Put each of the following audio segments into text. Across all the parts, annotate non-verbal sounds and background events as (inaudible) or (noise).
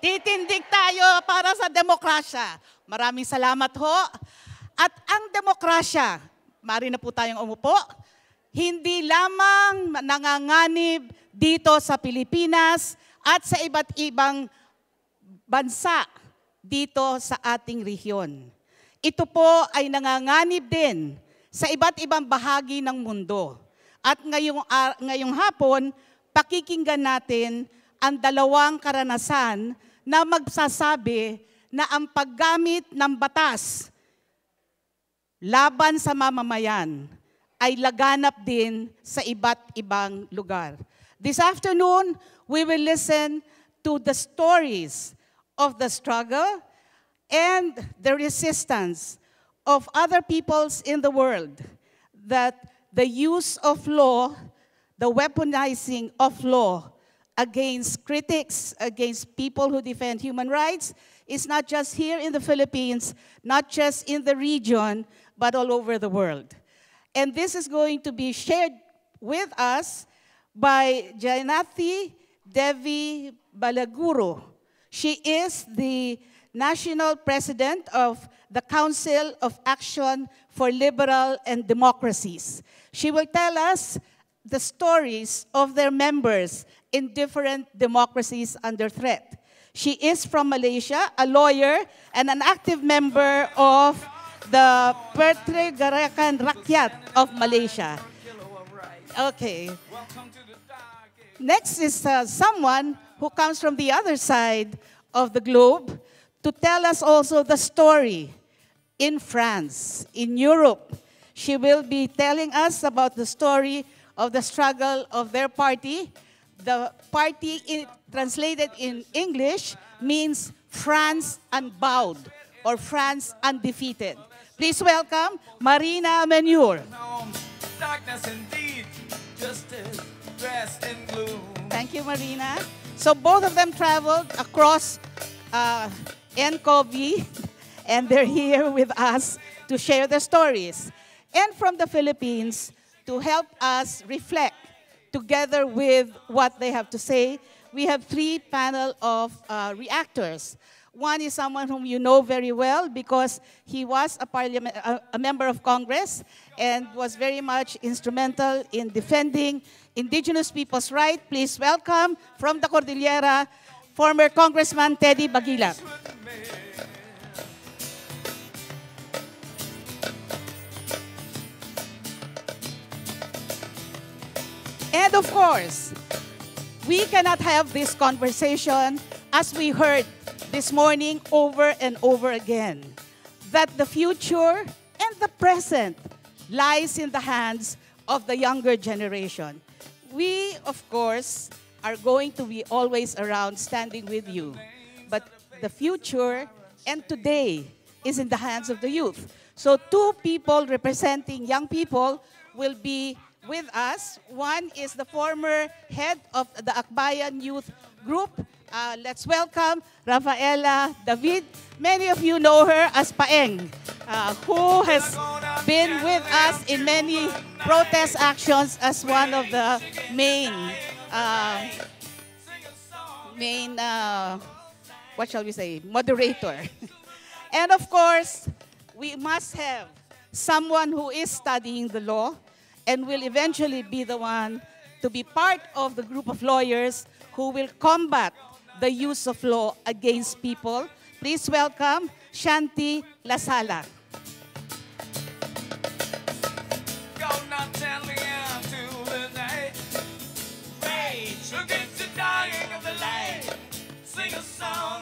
Titindig tayo para sa demokrasya. Maraming salamat ho. At ang demokrasya, mari na po tayong umupo, hindi lamang nanganganib dito sa Pilipinas at sa iba't ibang bansa dito sa ating rehiyon. Ito po ay nanganganib din sa iba't ibang bahagi ng mundo. At ngayong, uh, ngayong hapon, pakikinggan natin ang dalawang karanasan na magsasabi na ang paggamit ng batas laban sa mamamayan ay laganap din sa iba't ibang lugar. This afternoon, we will listen to the stories of the struggle and the resistance of other peoples in the world that the use of law, the weaponizing of law against critics, against people who defend human rights, is not just here in the Philippines, not just in the region, but all over the world. And this is going to be shared with us by Jayanathi Devi Balaguru. She is the national president of the Council of Action for Liberal and Democracies. She will tell us the stories of their members in different democracies under threat. She is from Malaysia, a lawyer, and an active member of the Parti Gerakan Rakyat of Malaysia. Okay. Next is uh, someone who comes from the other side of the globe to tell us also the story in France, in Europe. She will be telling us about the story of the struggle of their party. The party, in, translated in English, means France Unbowed or France Undefeated. Please welcome Marina Mesure. Thank you, Marina. So both of them traveled across uh, NCOV, (laughs) and they're here with us to share their stories. And from the Philippines, to help us reflect together with what they have to say, we have three panel of uh, reactors. One is someone whom you know very well because he was a, parliament, a, a member of Congress and was very much instrumental in defending indigenous people's rights. Please welcome from the Cordillera, former Congressman Teddy Baguilat. And of course, we cannot have this conversation as we heard this morning over and over again that the future and the present lies in the hands of the younger generation. We, of course, are going to be always around standing with you. But the future and today is in the hands of the youth. So two people representing young people will be with us. One is the former head of the Akbayan Youth Group, uh, let's welcome Rafaela David. Many of you know her as Paeng, uh, who has been with us in many protest actions as one of the main, uh, main, uh, what shall we say, moderator. (laughs) and of course, we must have someone who is studying the law and will eventually be the one to be part of the group of lawyers who will combat the use of law against people. Please welcome Shanti Lasala.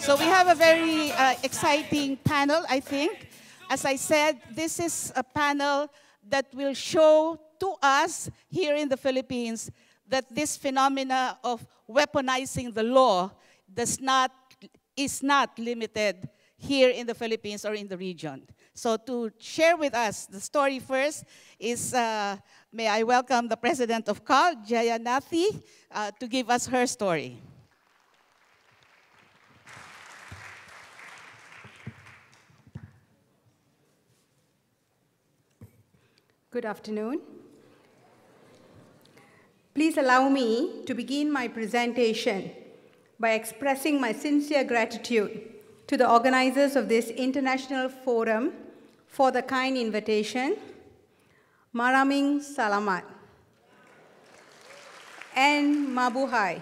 So we have a very uh, exciting panel, I think. As I said, this is a panel that will show to us here in the Philippines that this phenomena of weaponizing the law does not, is not limited here in the Philippines or in the region. So to share with us the story first is, uh, may I welcome the president of CAL, Jayanathi, uh, to give us her story. Good afternoon. Please allow me to begin my presentation by expressing my sincere gratitude to the organizers of this international forum for the kind invitation. Maraming Salamat and Mabuhay.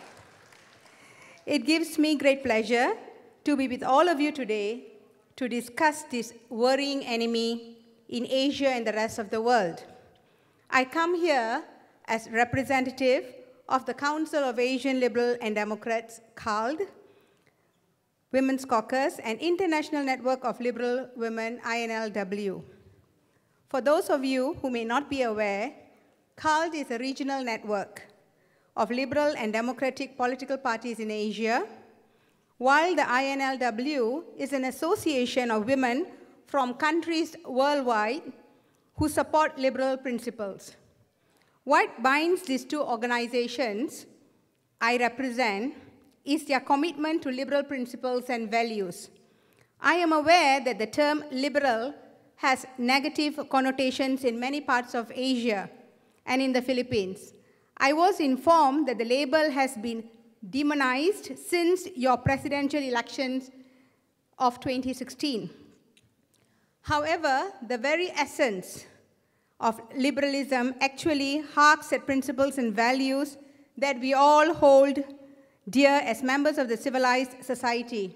It gives me great pleasure to be with all of you today to discuss this worrying enemy in Asia and the rest of the world. I come here as representative of the Council of Asian Liberal and Democrats, CALD, Women's Caucus, and International Network of Liberal Women, INLW. For those of you who may not be aware, CALD is a regional network of liberal and democratic political parties in Asia, while the INLW is an association of women from countries worldwide who support liberal principles. What binds these two organizations I represent is their commitment to liberal principles and values. I am aware that the term liberal has negative connotations in many parts of Asia and in the Philippines. I was informed that the label has been demonized since your presidential elections of 2016. However, the very essence of liberalism actually harks at principles and values that we all hold dear as members of the civilized society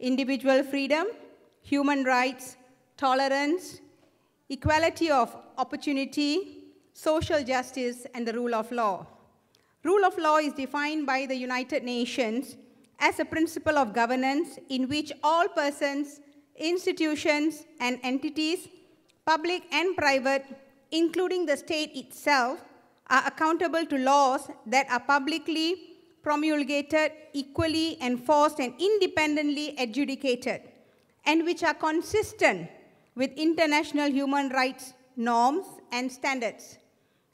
individual freedom, human rights, tolerance, equality of opportunity, social justice, and the rule of law. Rule of law is defined by the United Nations as a principle of governance in which all persons, institutions, and entities, public and private, including the state itself, are accountable to laws that are publicly promulgated, equally enforced, and independently adjudicated, and which are consistent with international human rights norms and standards.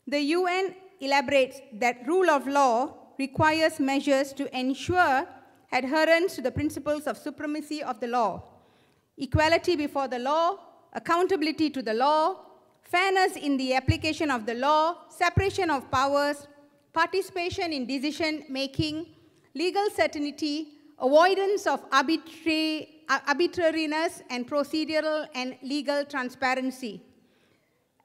The UN elaborates that rule of law requires measures to ensure adherence to the principles of supremacy of the law, equality before the law, accountability to the law, fairness in the application of the law, separation of powers, participation in decision making, legal certainty, avoidance of arbitrary, uh, arbitrariness, and procedural and legal transparency.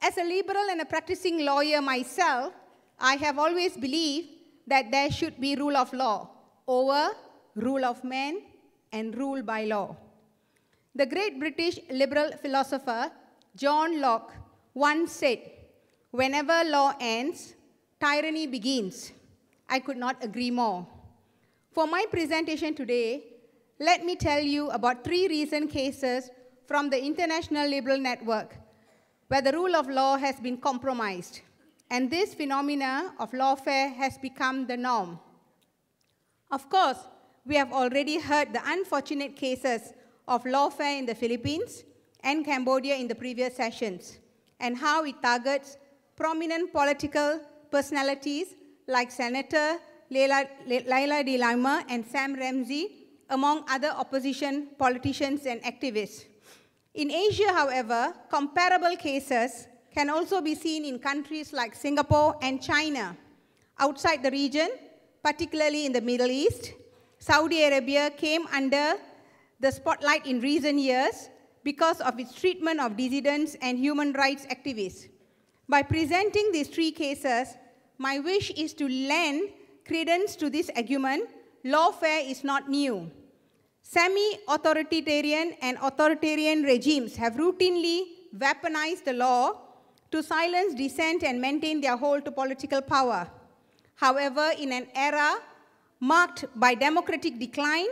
As a liberal and a practicing lawyer myself, I have always believed that there should be rule of law over rule of men and rule by law. The great British liberal philosopher John Locke once said, Whenever law ends, tyranny begins. I could not agree more. For my presentation today, let me tell you about three recent cases from the International Liberal Network where the rule of law has been compromised, and this phenomena of lawfare has become the norm. Of course, we have already heard the unfortunate cases of lawfare in the Philippines and Cambodia in the previous sessions, and how it targets prominent political personalities like Senator Leila, de Lima and Sam Rainsy, among other opposition politicians and activists. In Asia, however, comparable cases can also be seen in countries like Singapore and China. Outside the region, particularly in the Middle East, Saudi Arabia came under the spotlight in recent years because of its treatment of dissidents and human rights activists. By presenting these three cases, my wish is to lend credence to this argument lawfare is not new. Semi-authoritarian and authoritarian regimes have routinely weaponized the law to silence dissent and maintain their hold to political power. However, in an era marked by democratic decline,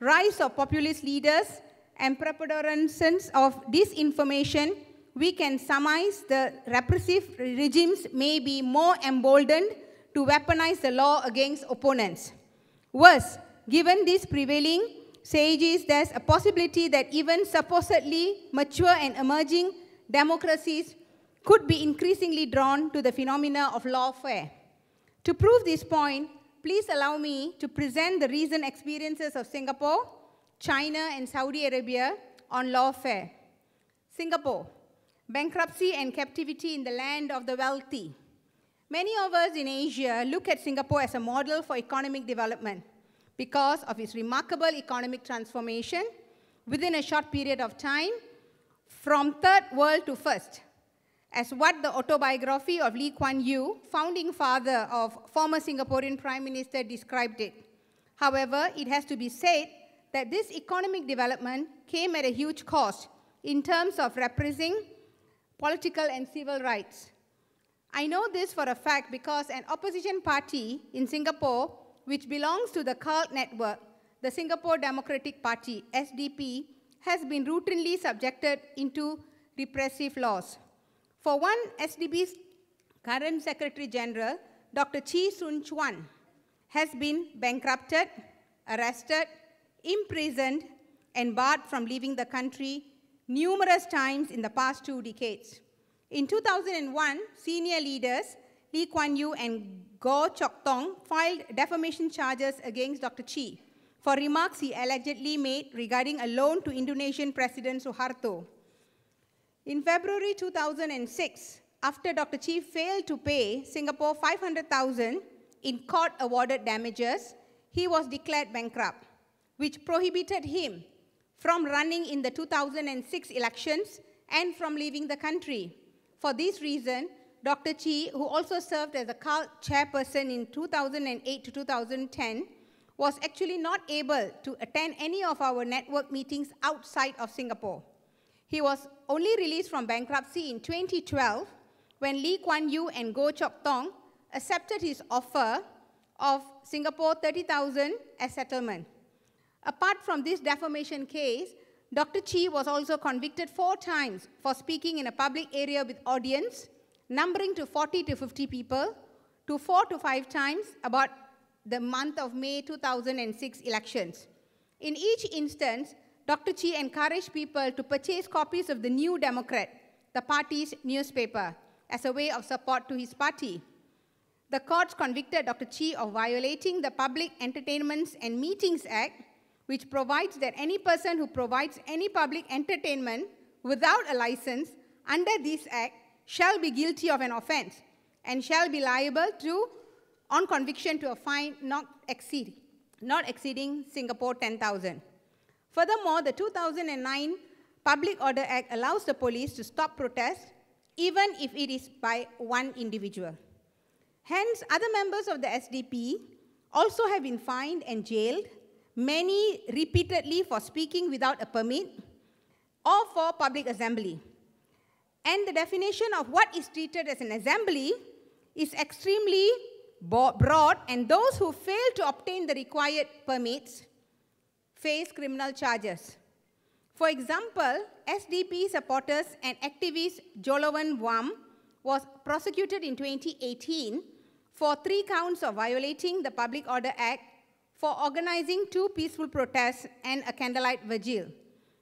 rise of populist leaders, and preponderance of disinformation, we can surmise the repressive regimes may be more emboldened to weaponize the law against opponents. Worse, given this prevailing sages, there's a possibility that even supposedly mature and emerging democracies could be increasingly drawn to the phenomena of lawfare. To prove this point, please allow me to present the recent experiences of Singapore, China, and Saudi Arabia on lawfare. Singapore, bankruptcy and captivity in the land of the wealthy. Many of us in Asia look at Singapore as a model for economic development. because of its remarkable economic transformation within a short period of time from third world to first, as what the autobiography of Lee Kuan Yew, founding father of former Singaporean Prime Minister, described it. However, it has to be said that this economic development came at a huge cost in terms of repressing political and civil rights. I know this for a fact because an opposition party in Singapore, which belongs to the CALD network, the Singapore Democratic Party, SDP, has been routinely subjected into repressive laws. For one, SDP's current Secretary General, Dr. Chee Soon Juan, has been bankrupted, arrested, imprisoned, and barred from leaving the country numerous times in the past two decades. In 2001, senior leaders Lee Kuan Yew and Goh Chok Tong filed defamation charges against Dr. Chee for remarks he allegedly made regarding a loan to Indonesian President Suharto. In February 2006, after Dr. Chee failed to pay Singapore 500,000 in court-awarded damages, he was declared bankrupt, which prohibited him from running in the 2006 elections and from leaving the country. For this reason, Dr. Chee, who also served as a chairperson in 2008 to 2010, was actually not able to attend any of our network meetings outside of Singapore. He was only released from bankruptcy in 2012 when Lee Kuan Yew and Goh Chok Tong accepted his offer of Singapore 30,000 as settlement. Apart from this defamation case, Dr. Chee was also convicted four times for speaking in a public area with audience, numbering to 40 to 50 people, to four to five times about the month of May 2006 elections. In each instance, Dr. Chee encouraged people to purchase copies of the New Democrat, the party's newspaper, as a way of support to his party. The courts convicted Dr. Chee of violating the Public Entertainments and Meetings Act, which provides that any person who provides any public entertainment without a license under this act shall be guilty of an offense and shall be liable to, on conviction, to a fine not, exceed, not exceeding Singapore 10,000. Furthermore, the 2009 Public Order Act allows the police to stop protests even if it is by one individual. Hence, other members of the SDP also have been fined and jailed, many repeatedly for speaking without a permit or for public assembly. And the definition of what is treated as an assembly is extremely broad, and those who fail to obtain the required permits face criminal charges. For example, SDP supporters and activist Jolovan Wham was prosecuted in 2018 for three counts of violating the Public Order Act for organizing two peaceful protests and a candlelight vigil.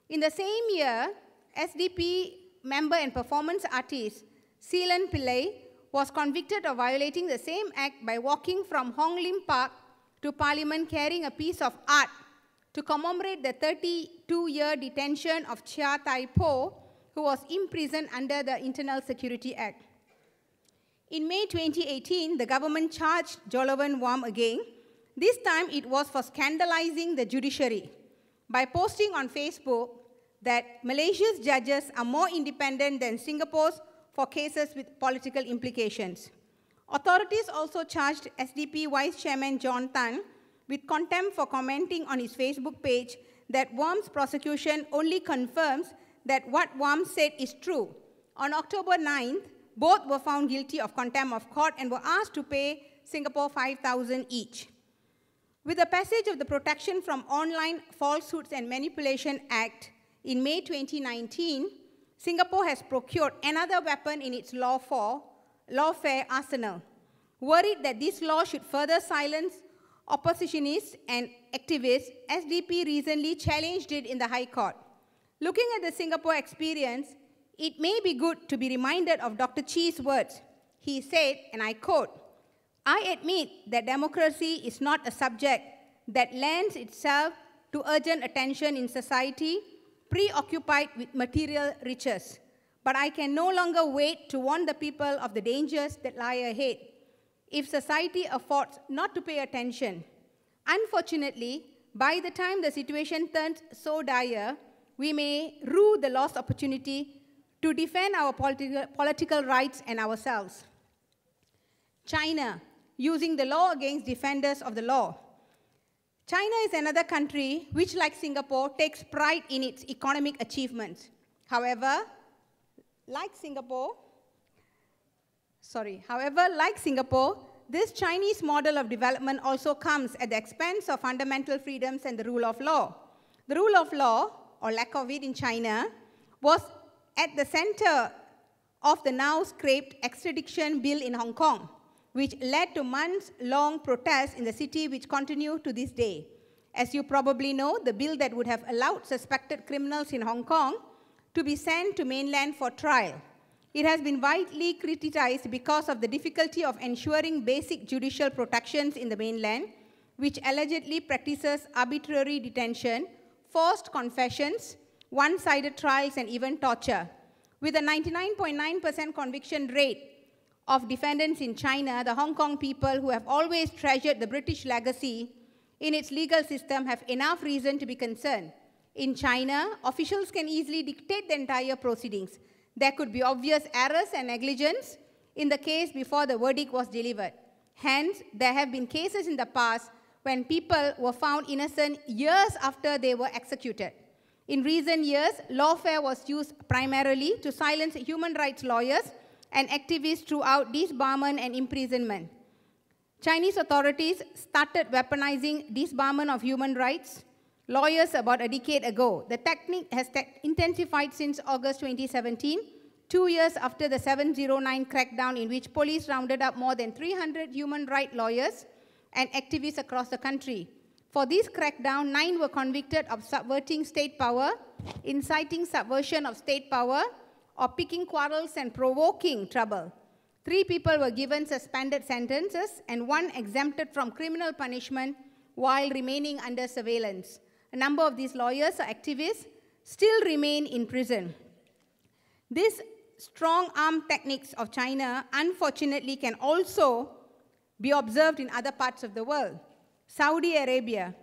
In the same year, SDP member and performance artist Seelan Palay was convicted of violating the same act by walking from Hong Lim Park to Parliament carrying a piece of art to commemorate the 32-year detention of Chia Thye Poh, who was imprisoned under the Internal Security Act. In May 2018, the government charged Jolovan Wham again. This time it was for scandalizing the judiciary by posting on Facebook that Malaysia's judges are more independent than Singapore's for cases with political implications. Authorities also charged SDP Vice Chairman John Tan with contempt for commenting on his Facebook page that Wham's prosecution only confirms that what Wham said is true. On October 9th, both were found guilty of contempt of court and were asked to pay Singapore 5,000 each. With the passage of the Protection from Online Falsehoods and Manipulation Act in May 2019, Singapore has procured another weapon in its lawfare, lawfare arsenal. Worried that this law should further silence oppositionists and activists, SDP recently challenged it in the High Court. Looking at the Singapore experience, it may be good to be reminded of Dr. Chee's words. He said, and I quote, I admit that democracy is not a subject that lends itself to urgent attention in society, preoccupied with material riches. But I can no longer wait to warn the people of the dangers that lie ahead if society affords not to pay attention, Unfortunately, by the time the situation turns so dire, we may rue the lost opportunity to defend our political, political rights and ourselves. China, using the law against defenders of the law. China is another country which, like Singapore, takes pride in its economic achievements. However, like Singapore, sorry, however, like Singapore, this Chinese model of development also comes at the expense of fundamental freedoms and the rule of law. The rule of law, or lack of it in China, was at the center of the now scrapped extradition bill in Hong Kong, which led to months-long protests in the city which continue to this day. As you probably know, the bill that would have allowed suspected criminals in Hong Kong to be sent to mainland for trial it has been widely criticized because of the difficulty of ensuring basic judicial protections in the mainland, which allegedly practices arbitrary detention, forced confessions, one-sided trials, and even torture. With a 99.9% conviction rate of defendants in China, the Hong Kong people who have always treasured the British legacy in its legal system have enough reason to be concerned. In China, officials can easily dictate the entire proceedings. There could be obvious errors and negligence in the case before the verdict was delivered. Hence, there have been cases in the past when people were found innocent years after they were executed. In recent years, lawfare was used primarily to silence human rights lawyers and activists throughout disbarment and imprisonment. Chinese authorities started weaponizing disbarment of human rights lawyers about a decade ago. The technique has te intensified since August 2017, two years after the 709 crackdown in which police rounded up more than 300 human rights lawyers and activists across the country. For this crackdown, nine were convicted of subverting state power, inciting subversion of state power, or picking quarrels and provoking trouble. Three people were given suspended sentences and one exempted from criminal punishment while remaining under surveillance. A number of these lawyers or activists still remain in prison. These strong arm techniques of China, unfortunately, can also be observed in other parts of the world. Saudi Arabia,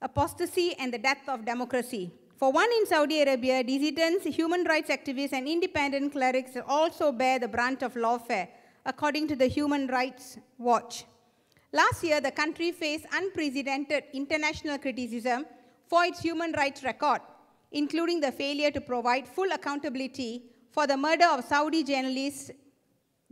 apostasy and the death of democracy. For one in Saudi Arabia, dissidents, human rights activists, and independent clerics also bear the brunt of lawfare, according to the Human Rights Watch. Last year, the country faced unprecedented international criticism for its human rights record, including the failure to provide full accountability for the murder of Saudi journalist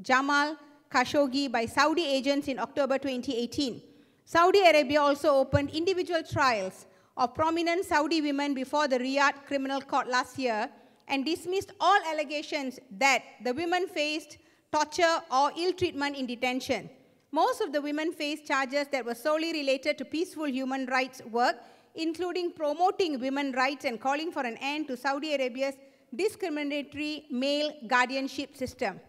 Jamal Khashoggi by Saudi agents in October 2018. Saudi Arabia also opened individual trials of prominent Saudi women before the Riyadh Criminal Court last year and dismissed all allegations that the women faced torture or ill treatment in detention. Most of the women faced charges that were solely related to peaceful human rights work, including promoting women's rights and calling for an end to Saudi Arabia's discriminatory male guardianship system.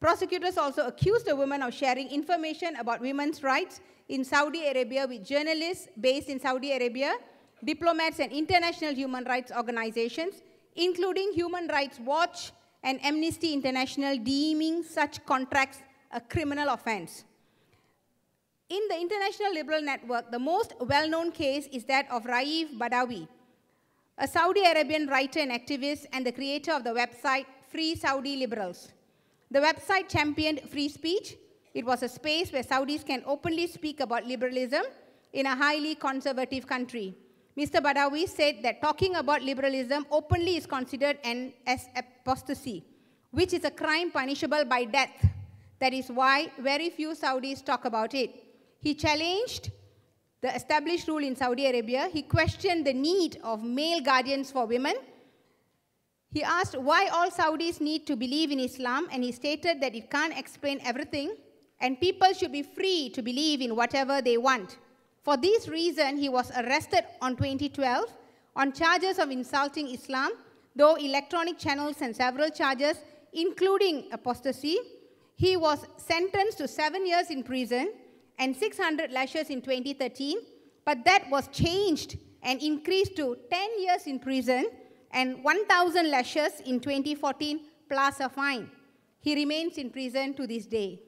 Prosecutors also accused the women of sharing information about women's rights in Saudi Arabia with journalists based in Saudi Arabia, diplomats, and international human rights organizations, including Human Rights Watch and Amnesty International, deeming such contracts a criminal offense. In the International Liberal Network, the most well-known case is that of Raif Badawi, a Saudi Arabian writer and activist and the creator of the website Free Saudi Liberals. The website championed free speech. It was a space where Saudis can openly speak about liberalism in a highly conservative country. Mr. Badawi said that talking about liberalism openly is considered an as apostasy, which is a crime punishable by death. That is why very few Saudis talk about it. He challenged the established rule in Saudi Arabia. He questioned the need of male guardians for women. He asked why all Saudis need to believe in Islam, and he stated that it can't explain everything, and people should be free to believe in whatever they want. For this reason, he was arrested on 2012 on charges of insulting Islam, though electronic channels and several charges, including apostasy. He was sentenced to seven years in prison and 600 lashes in 2013, but that was changed and increased to 10 years in prison and 1,000 lashes in 2014 plus a fine. He remains in prison to this day.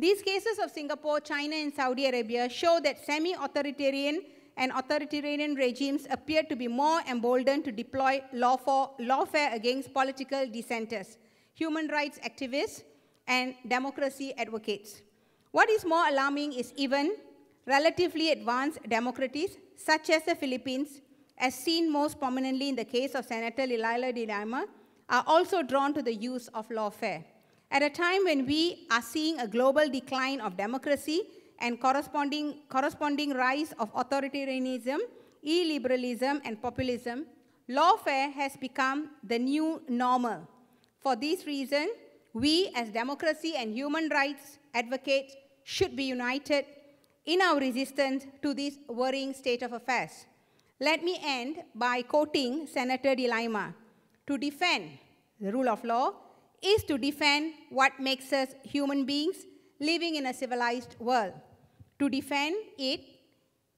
These cases of Singapore, China, and Saudi Arabia show that semi authoritarian and authoritarian regimes appear to be more emboldened to deploy lawfare against political dissenters, human rights activists, and democracy advocates. What is more alarming is even relatively advanced democracies, such as the Philippines, as seen most prominently in the case of Senator Leila de Lima, are also drawn to the use of lawfare. At a time when we are seeing a global decline of democracy and corresponding, corresponding rise of authoritarianism, illiberalism, and populism, lawfare has become the new normal. For this reason, we as democracy and human rights advocates should be united in our resistance to this worrying state of affairs. Let me end by quoting Senator De Lima. To defend the rule of law is to defend what makes us human beings living in a civilized world. To defend it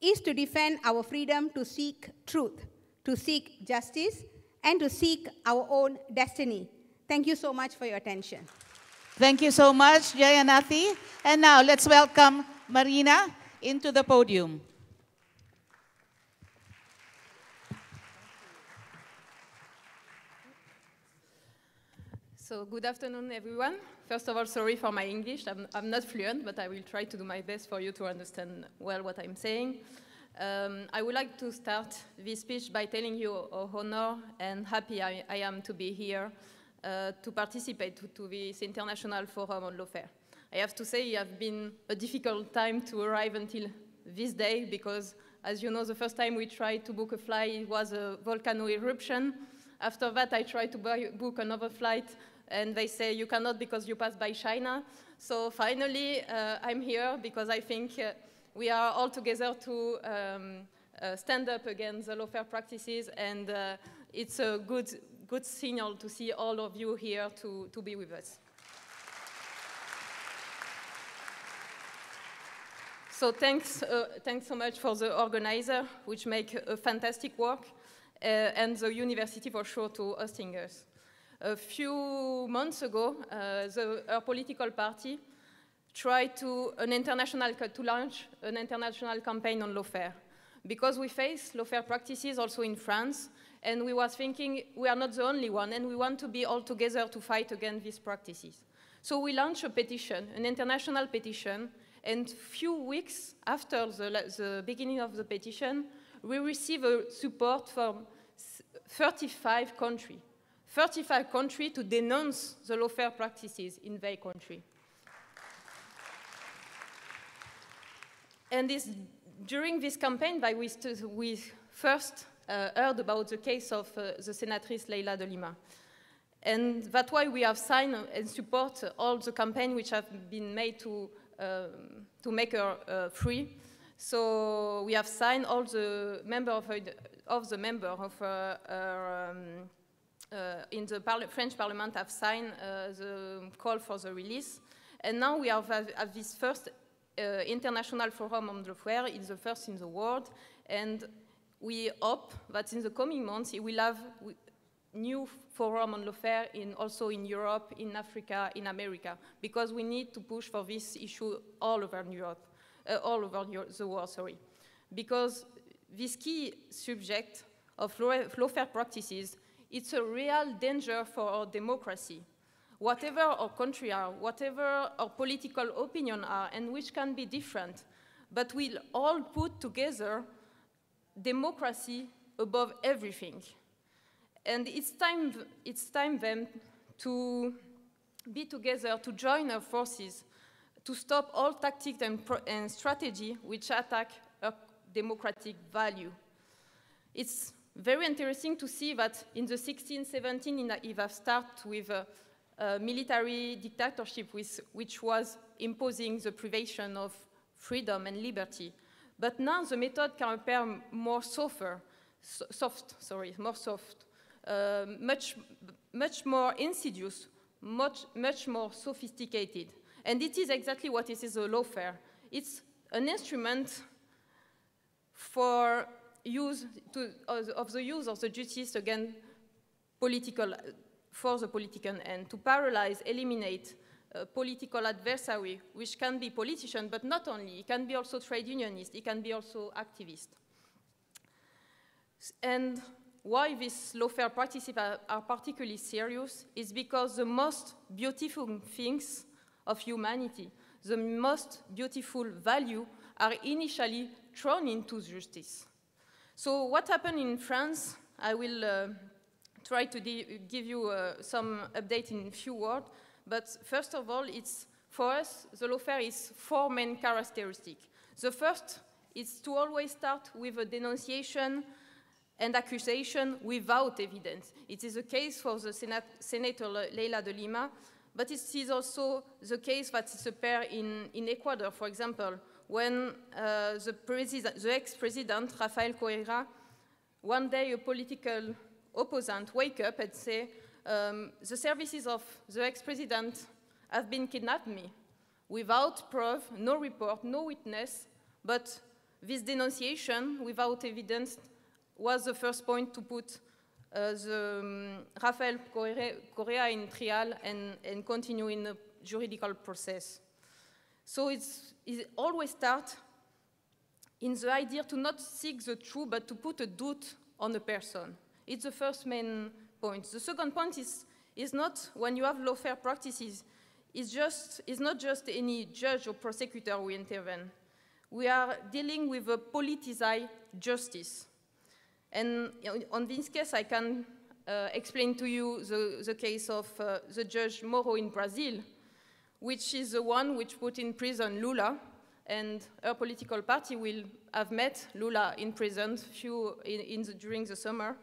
is to defend our freedom to seek truth, to seek justice, and to seek our own destiny. Thank you so much for your attention. Thank you so much, Jayanathi. And now let's welcome Marina into the podium. So good afternoon, everyone. First of all, sorry for my English. I'm, I'm, not fluent, but I will try to do my best for you to understand well what I'm saying. Um, I would like to start this speech by telling you how honor and happy I, I am to be here uh, to participate to, to, this International Forum on Lawfare. I have to say it has been a difficult time to arrive until this day because, as you know, the first time we tried to book a flight it was a volcano eruption. After that, I tried to buy, book another flight and they say you cannot because you pass by China. So finally, uh, I'm here because I think uh, we are all together to um, uh, stand up against the lawfare practices, and uh, it's a good, good signal to see all of you here to, to be with us. So thanks, uh, thanks so much for the organizer, which make a fantastic work, uh, and the university for sure to hosting us. A few months ago, uh, the, our political party tried to, an international, to launch an international campaign on lawfare. Because we face lawfare practices also in France, and we were thinking we are not the only one, and we want to be all together to fight against these practices. So we launched a petition, an international petition, and few weeks after the, the beginning of the petition, we received support from 35 countries. 35 countries to denounce the lawfare practices in their country. And this, during this campaign, we, we first uh, heard about the case of uh, the senatrice Leila de Lima. And that's why we have signed and support all the campaign which have been made to, um, to make her uh, free. So we have signed all the member of, of the member of her, her um, in the French Parliament have signed uh, the call for the release. And now we have, this first uh, international forum on fair. It's the first in the world. And we hope that in the coming months, it will have new forum on lawfare in also in Europe, in Africa, in America, because we need to push for this issue all over Europe, uh, all over the world, sorry. Because this key subject of lawfare practices it's a real danger for our democracy. Whatever our country are, whatever our political opinion are, and which can be different, but we'll all put together democracy above everything. And it's time, it's time then to be together, to join our forces, to stop all tactics and, and strategy which attack our democratic value. It's very interesting to see that in the 16, 17, it started with a, a military dictatorship with, which was imposing the privation of freedom and liberty. But now the method can appear more softer, so, soft, sorry, more soft, uh, much, much more insidious, much, much more sophisticated. And it is exactly what it is a lawfare. It's an instrument for use to, of the use of the justice against political, for the political end, to paralyze, eliminate uh, political adversary, which can be politician, but not only. It can be also trade unionist. It can be also activist. And why these lawfare practices are particularly serious is because the most beautiful things of humanity, the most beautiful value are initially thrown into justice. So what happened in France, I will uh, try to give you uh, some update in a few words, but first of all, it's, for us, the lawfare is four main characteristics. The first is to always start with a denunciation and accusation without evidence. It is the case for the Senat Senator Leila de Lima, but it is also the case that is appear in, in Ecuador, for example, when uh, the, the ex-president, Rafael Correa, one day a political opponent wake up and say, um, the services of the ex-president have been kidnapped me without proof, no report, no witness, but this denunciation without evidence was the first point to put uh, the um, Rafael Correa in trial and, and continue in the juridical process. So it's, it always starts in the idea to not seek the truth, but to put a doubt on a person. It's the first main point. The second point is, is not when you have lawfare practices, it's, just, it's not just any judge or prosecutor who intervene. We are dealing with a politicized justice. And on this case, I can uh, explain to you the, the case of uh, the judge Moro in Brazil, which is the one which put in prison Lula, and her political party will have met Lula in prison few in, in the, during the summer.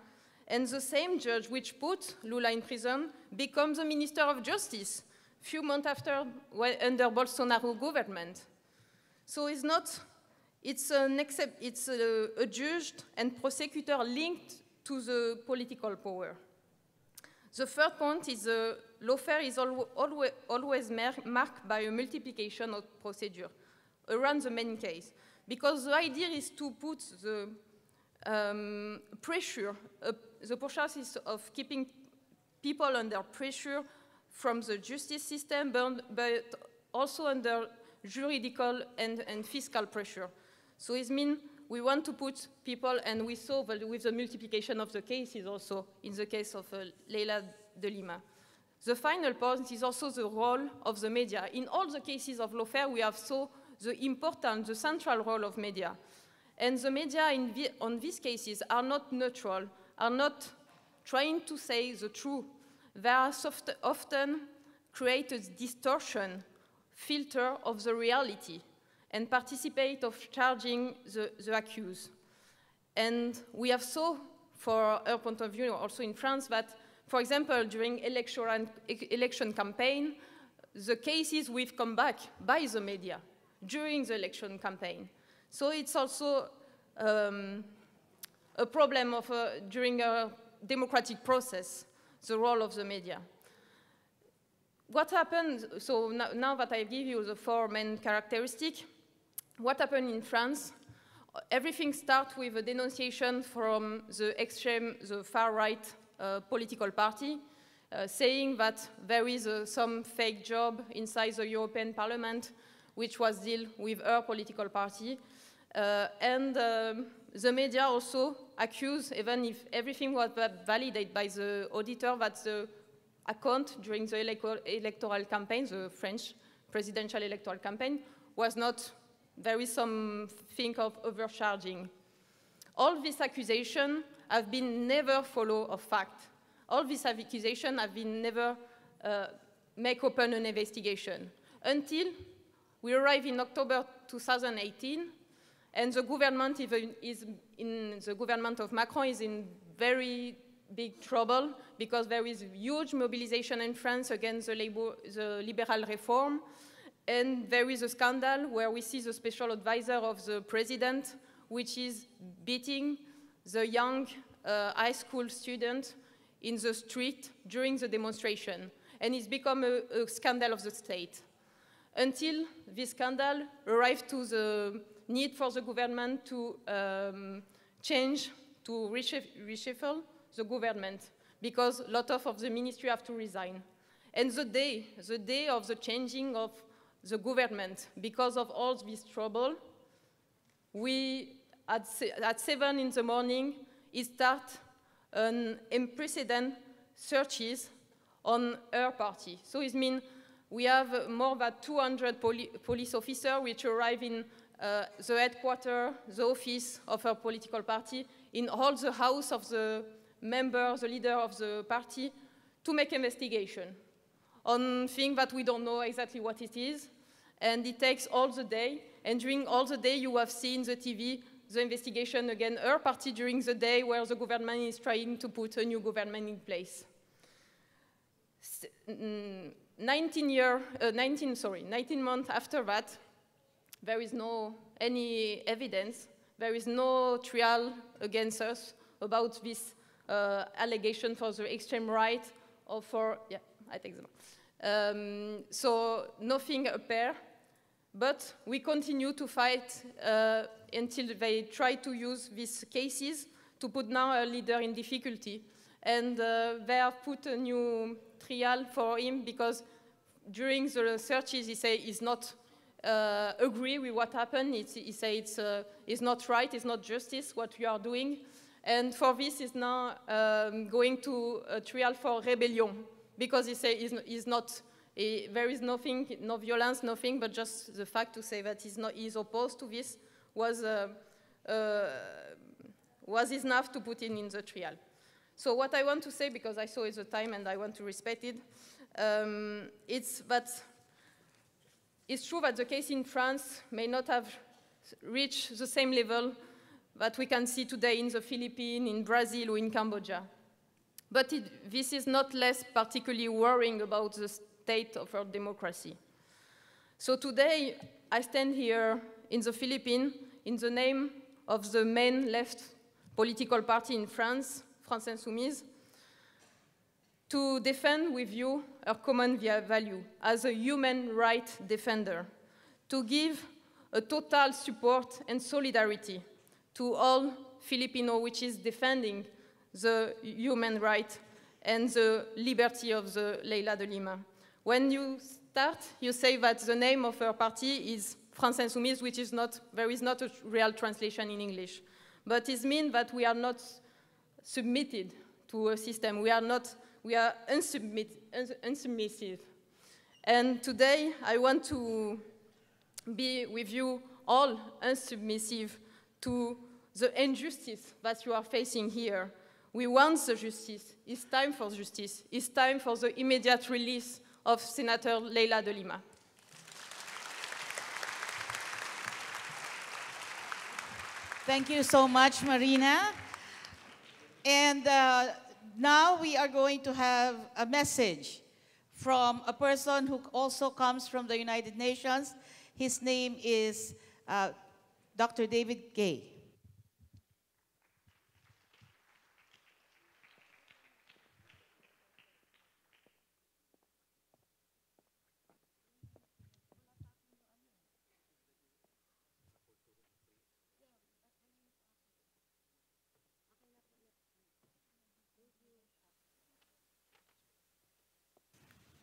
And the same judge which put Lula in prison becomes the Minister of Justice few months after under Bolsonaro government. So it's not it's, an accept, it's a, a judge and prosecutor linked to the political power. The third point is the lawfare is al always, always marked by a multiplication of procedure around the main case. Because the idea is to put the um, pressure, uh, the process of keeping people under pressure from the justice system, but, but also under juridical and, and fiscal pressure. So it means we want to put people, and we saw with the multiplication of the cases also in the case of uh, Leila de Lima. The final point is also the role of the media. In all the cases of lawfare, we have saw the important, the central role of media. And the media on these cases are not neutral, are not trying to say the truth. They are soft, often create a distortion, filter of the reality and participate of charging the, the accused. And we have saw, for our point of view, also in France, that, for example, during election, election campaign, the cases will come back by the media during the election campaign. So it's also um, a problem of uh, during a democratic process, the role of the media. What happened, so now, now that I give you the four main characteristics, what happened in France? Everything starts with a denunciation from the extreme, the far-right uh, political party, uh, saying that there is uh, some fake job inside the European Parliament, which was deal with her political party. Uh, and um, the media also accuse, even if everything was validated by the auditor, that the account during the electoral campaign, the French presidential electoral campaign, was not there is some think of overcharging. All these accusations have been never follow of fact. All these accusations have been never uh, make open an investigation until we arrive in October 2018 and the government is in the government of Macron is in very big trouble because there is huge mobilization in France against the, labor, the liberal reform and there is a scandal where we see the special advisor of the president, which is beating the young uh, high school student in the street during the demonstration. And it's become a, a scandal of the state. Until this scandal arrived to the need for the government to um, change, to reshuffle the government, because a lot of, of the ministry have to resign. And the day, the day of the changing of the government, because of all this trouble, we, at, at 7 in the morning, it start an unprecedented searches on her party. So it means we have more than 200 poli police officers which arrive in uh, the headquarters, the office of her political party, in all the house of the member, the leader of the party, to make investigation on things that we don't know exactly what it is. And it takes all the day. And during all the day, you have seen the TV, the investigation against her party during the day where the government is trying to put a new government in place. 19 year, uh, 19, sorry, 19 months after that, there is no any evidence, there is no trial against us about this uh, allegation for the extreme right or for, yeah, I take them. Um, so nothing appear, but we continue to fight uh, until they try to use these cases to put now a leader in difficulty. And uh, they have put a new trial for him because during the searches he say he's not uh, agree with what happened. It's, he say it's, uh, it's not right, it's not justice what we are doing. And for this is now um, going to a trial for rebellion because he say he's, he's not, he, there is nothing, no violence, nothing, but just the fact to say that he's, not, he's opposed to this was, uh, uh was enough to put in in the trial. So what I want to say, because I saw the time and I want to respect it, um, it's that it's true that the case in France may not have reached the same level that we can see today in the Philippines, in Brazil, or in Cambodia. But it, this is not less particularly worrying about the state of our democracy. So today, I stand here in the Philippines in the name of the main left political party in France, France Insoumise, to defend with you our common value as a human rights defender, to give a total support and solidarity to all Filipino which is defending the human right and the liberty of the Leila de Lima. When you start, you say that the name of her party is France Insoumise, which is not, there is not a real translation in English. But it means that we are not submitted to a system. We are not we are unsubmit, unsubmissive. And today I want to be with you all unsubmissive to the injustice that you are facing here. We want the justice. It's time for justice. It's time for the immediate release of Senator Leila de Lima. Thank you so much, Marina. And uh, now we are going to have a message from a person who also comes from the United Nations. His name is uh, Dr. David Kaye.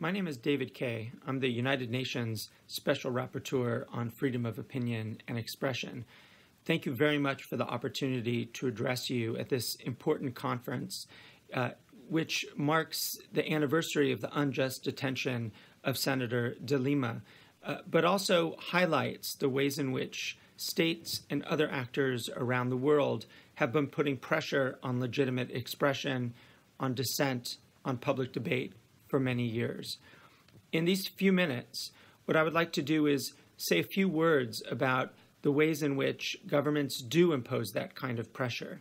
My name is David Kaye. I'm the United Nations Special Rapporteur on Freedom of Opinion and Expression. Thank you very much for the opportunity to address you at this important conference, uh, which marks the anniversary of the unjust detention of Senator De Lima, uh, but also highlights the ways in which states and other actors around the world have been putting pressure on legitimate expression, on dissent, on public debate for many years. In these few minutes, what I would like to do is say a few words about the ways in which governments do impose that kind of pressure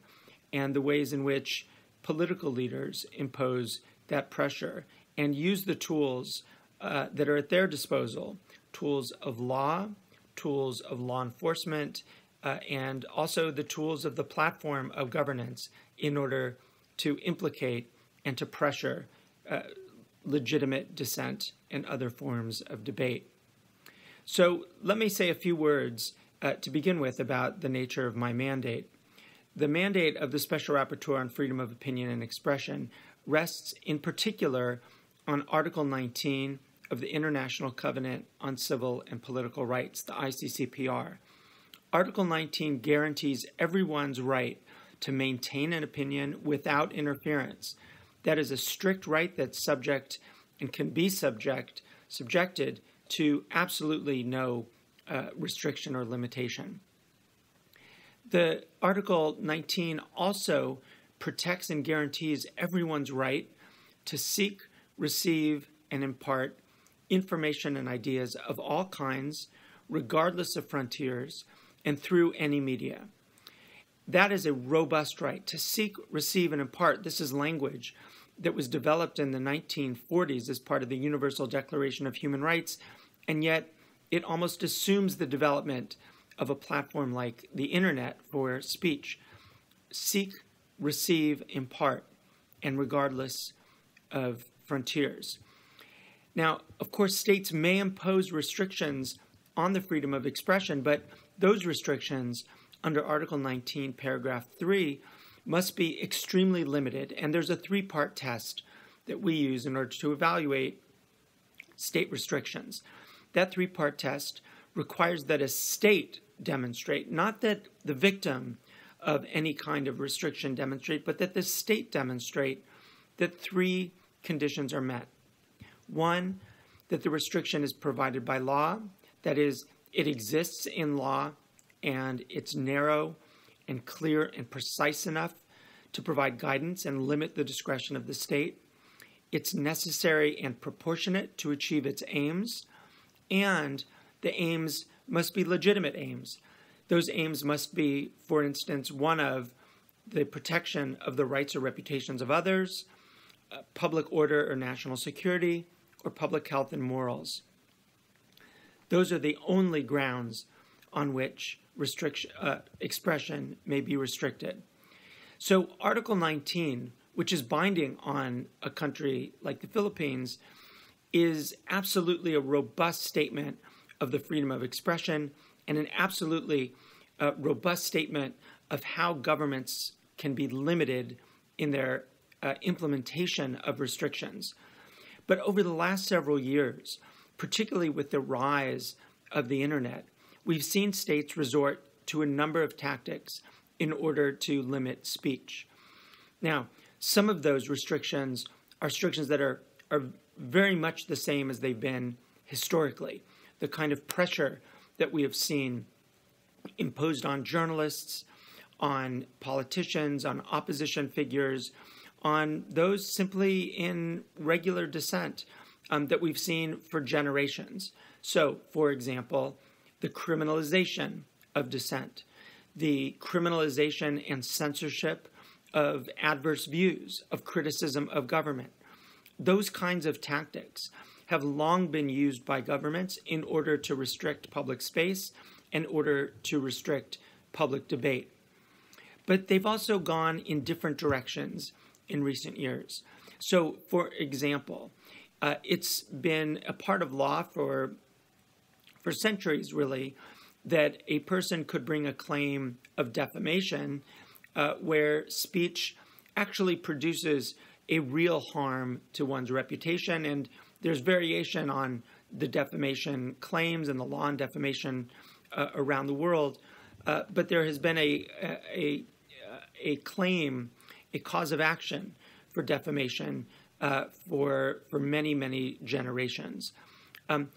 and the ways in which political leaders impose that pressure and use the tools uh, that are at their disposal tools of law, tools of law enforcement, uh, and also the tools of the platform of governance in order to implicate and to pressure uh, legitimate dissent and other forms of debate. So let me say a few words uh, to begin with about the nature of my mandate. The mandate of the Special Rapporteur on Freedom of Opinion and Expression rests in particular on Article 19 of the International Covenant on Civil and Political Rights, the ICCPR. Article 19 guarantees everyone's right to maintain an opinion without interference. That is a strict right that's subject and can be subject subjected to absolutely no uh, restriction or limitation. The Article 19 also protects and guarantees everyone's right to seek, receive, and impart information and ideas of all kinds, regardless of frontiers, and through any media. That is a robust right to seek, receive, and impart. This is language that was developed in the 1940s as part of the Universal Declaration of Human Rights, and yet it almost assumes the development of a platform like the internet for speech. Seek, receive, impart, and regardless of frontiers. Now, of course, states may impose restrictions on the freedom of expression, but those restrictions under Article 19, paragraph 3, must be extremely limited. And there's a three part test that we use in order to evaluate state restrictions. That three part test requires that a state demonstrate, not that the victim of any kind of restriction demonstrate, but that the state demonstrate that three conditions are met. One, that the restriction is provided by law, that is, it exists in law and it's narrow and clear and precise enough to provide guidance and limit the discretion of the state. It's necessary and proportionate to achieve its aims, and the aims must be legitimate aims. Those aims must be, for instance, one of the protection of the rights or reputations of others, uh, public order or national security, or public health and morals. Those are the only grounds on which restriction, uh, expression may be restricted. So, Article 19, which is binding on a country like the Philippines, is absolutely a robust statement of the freedom of expression and an absolutely uh, robust statement of how governments can be limited in their uh, implementation of restrictions. But over the last several years, particularly with the rise of the internet, we've seen states resort to a number of tactics in order to limit speech. Now, some of those restrictions are restrictions that are, are very much the same as they've been historically. The kind of pressure that we have seen imposed on journalists, on politicians, on opposition figures, on those simply in regular dissent um, that we've seen for generations. So, for example, the criminalization of dissent, the criminalization and censorship of adverse views, of criticism of government. Those kinds of tactics have long been used by governments in order to restrict public space, in order to restrict public debate. But they've also gone in different directions in recent years. So, for example, uh, it's been a part of law for for centuries, really, that a person could bring a claim of defamation uh, where speech actually produces a real harm to one's reputation. And there's variation on the defamation claims and the law on defamation uh, around the world. Uh, but there has been a, a, a, claim, a cause of action for defamation uh, for, for many, many generations. Um,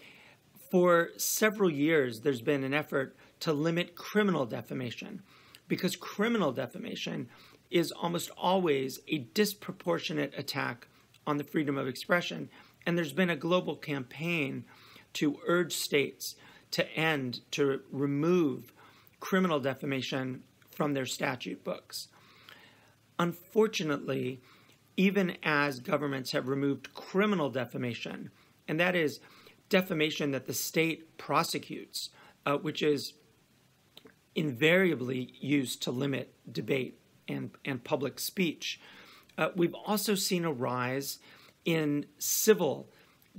for several years, there's been an effort to limit criminal defamation because criminal defamation is almost always a disproportionate attack on the freedom of expression. And there's been a global campaign to urge states to end, to remove criminal defamation from their statute books. Unfortunately, even as governments have removed criminal defamation, and that is defamation that the state prosecutes, uh, which is invariably used to limit debate and, and public speech. Uh, we've also seen a rise in civil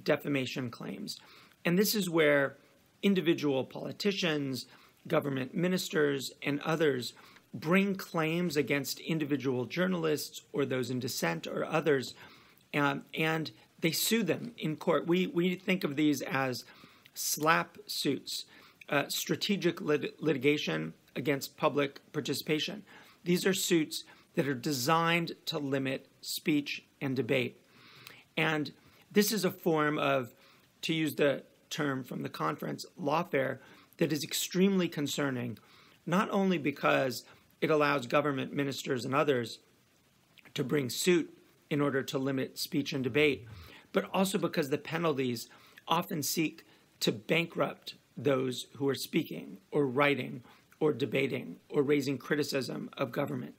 defamation claims. And this is where individual politicians, government ministers, and others bring claims against individual journalists or those in dissent or others, um, and they sue them in court. We, we think of these as slap suits, uh, strategic lit- litigation against public participation. These are suits that are designed to limit speech and debate. And this is a form of, to use the term from the conference, lawfare, that is extremely concerning, not only because it allows government ministers and others to bring suit in order to limit speech and debate, but also because the penalties often seek to bankrupt those who are speaking or writing or debating or raising criticism of government.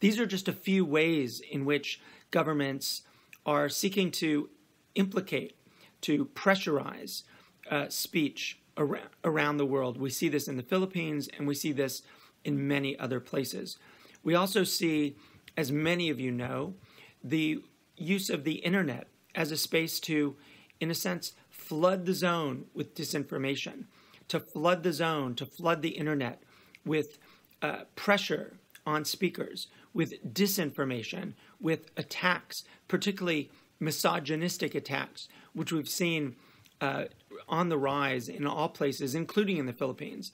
These are just a few ways in which governments are seeking to implicate, to pressurize uh, speech around, around the world. We see this in the Philippines and we see this in many other places. We also see, as many of you know, the use of the internet as a space to, in a sense, flood the zone with disinformation, to flood the zone, to flood the internet with uh, pressure on speakers, with disinformation, with attacks, particularly misogynistic attacks, which we've seen uh, on the rise in all places, including in the Philippines.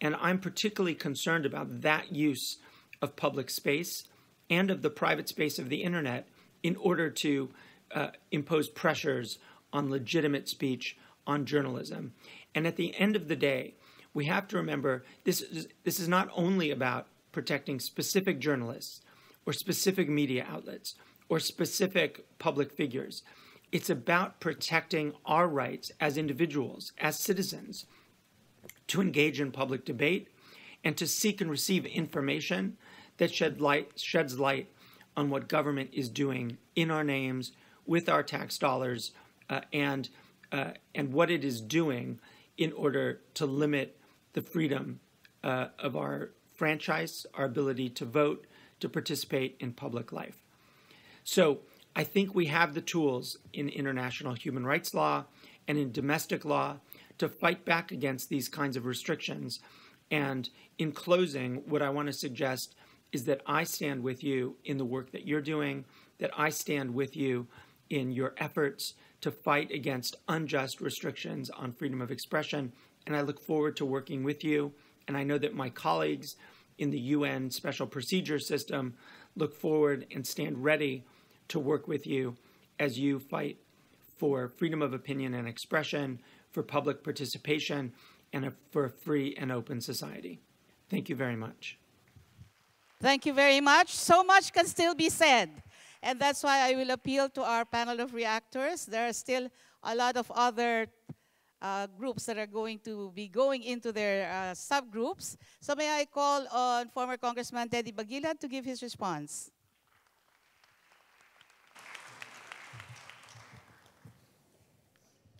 And I'm particularly concerned about that use of public space and of the private space of the internet in order to uh, impose pressures on legitimate speech, on journalism. And at the end of the day, we have to remember this is, this is not only about protecting specific journalists or specific media outlets or specific public figures. It's about protecting our rights as individuals, as citizens, to engage in public debate and to seek and receive information that shed light, sheds light on what government is doing in our names with our tax dollars uh, and uh, and what it is doing in order to limit the freedom uh, of our franchise, our ability to vote, to participate in public life. So I think we have the tools in international human rights law and in domestic law to fight back against these kinds of restrictions. And in closing, what I want to suggest is that I stand with you in the work that you're doing, that I stand with you in your efforts to fight against unjust restrictions on freedom of expression. And I look forward to working with you. And I know that my colleagues in the UN Special Procedure System look forward and stand ready to work with you as you fight for freedom of opinion and expression, for public participation, and a, for a free and open society. Thank you very much. Thank you very much. So much can still be said. And that's why I will appeal to our panel of reactors. There are still a lot of other uh, groups that are going to be going into their uh, subgroups. So may I call on former Congressman Teddy Baguilat to give his response.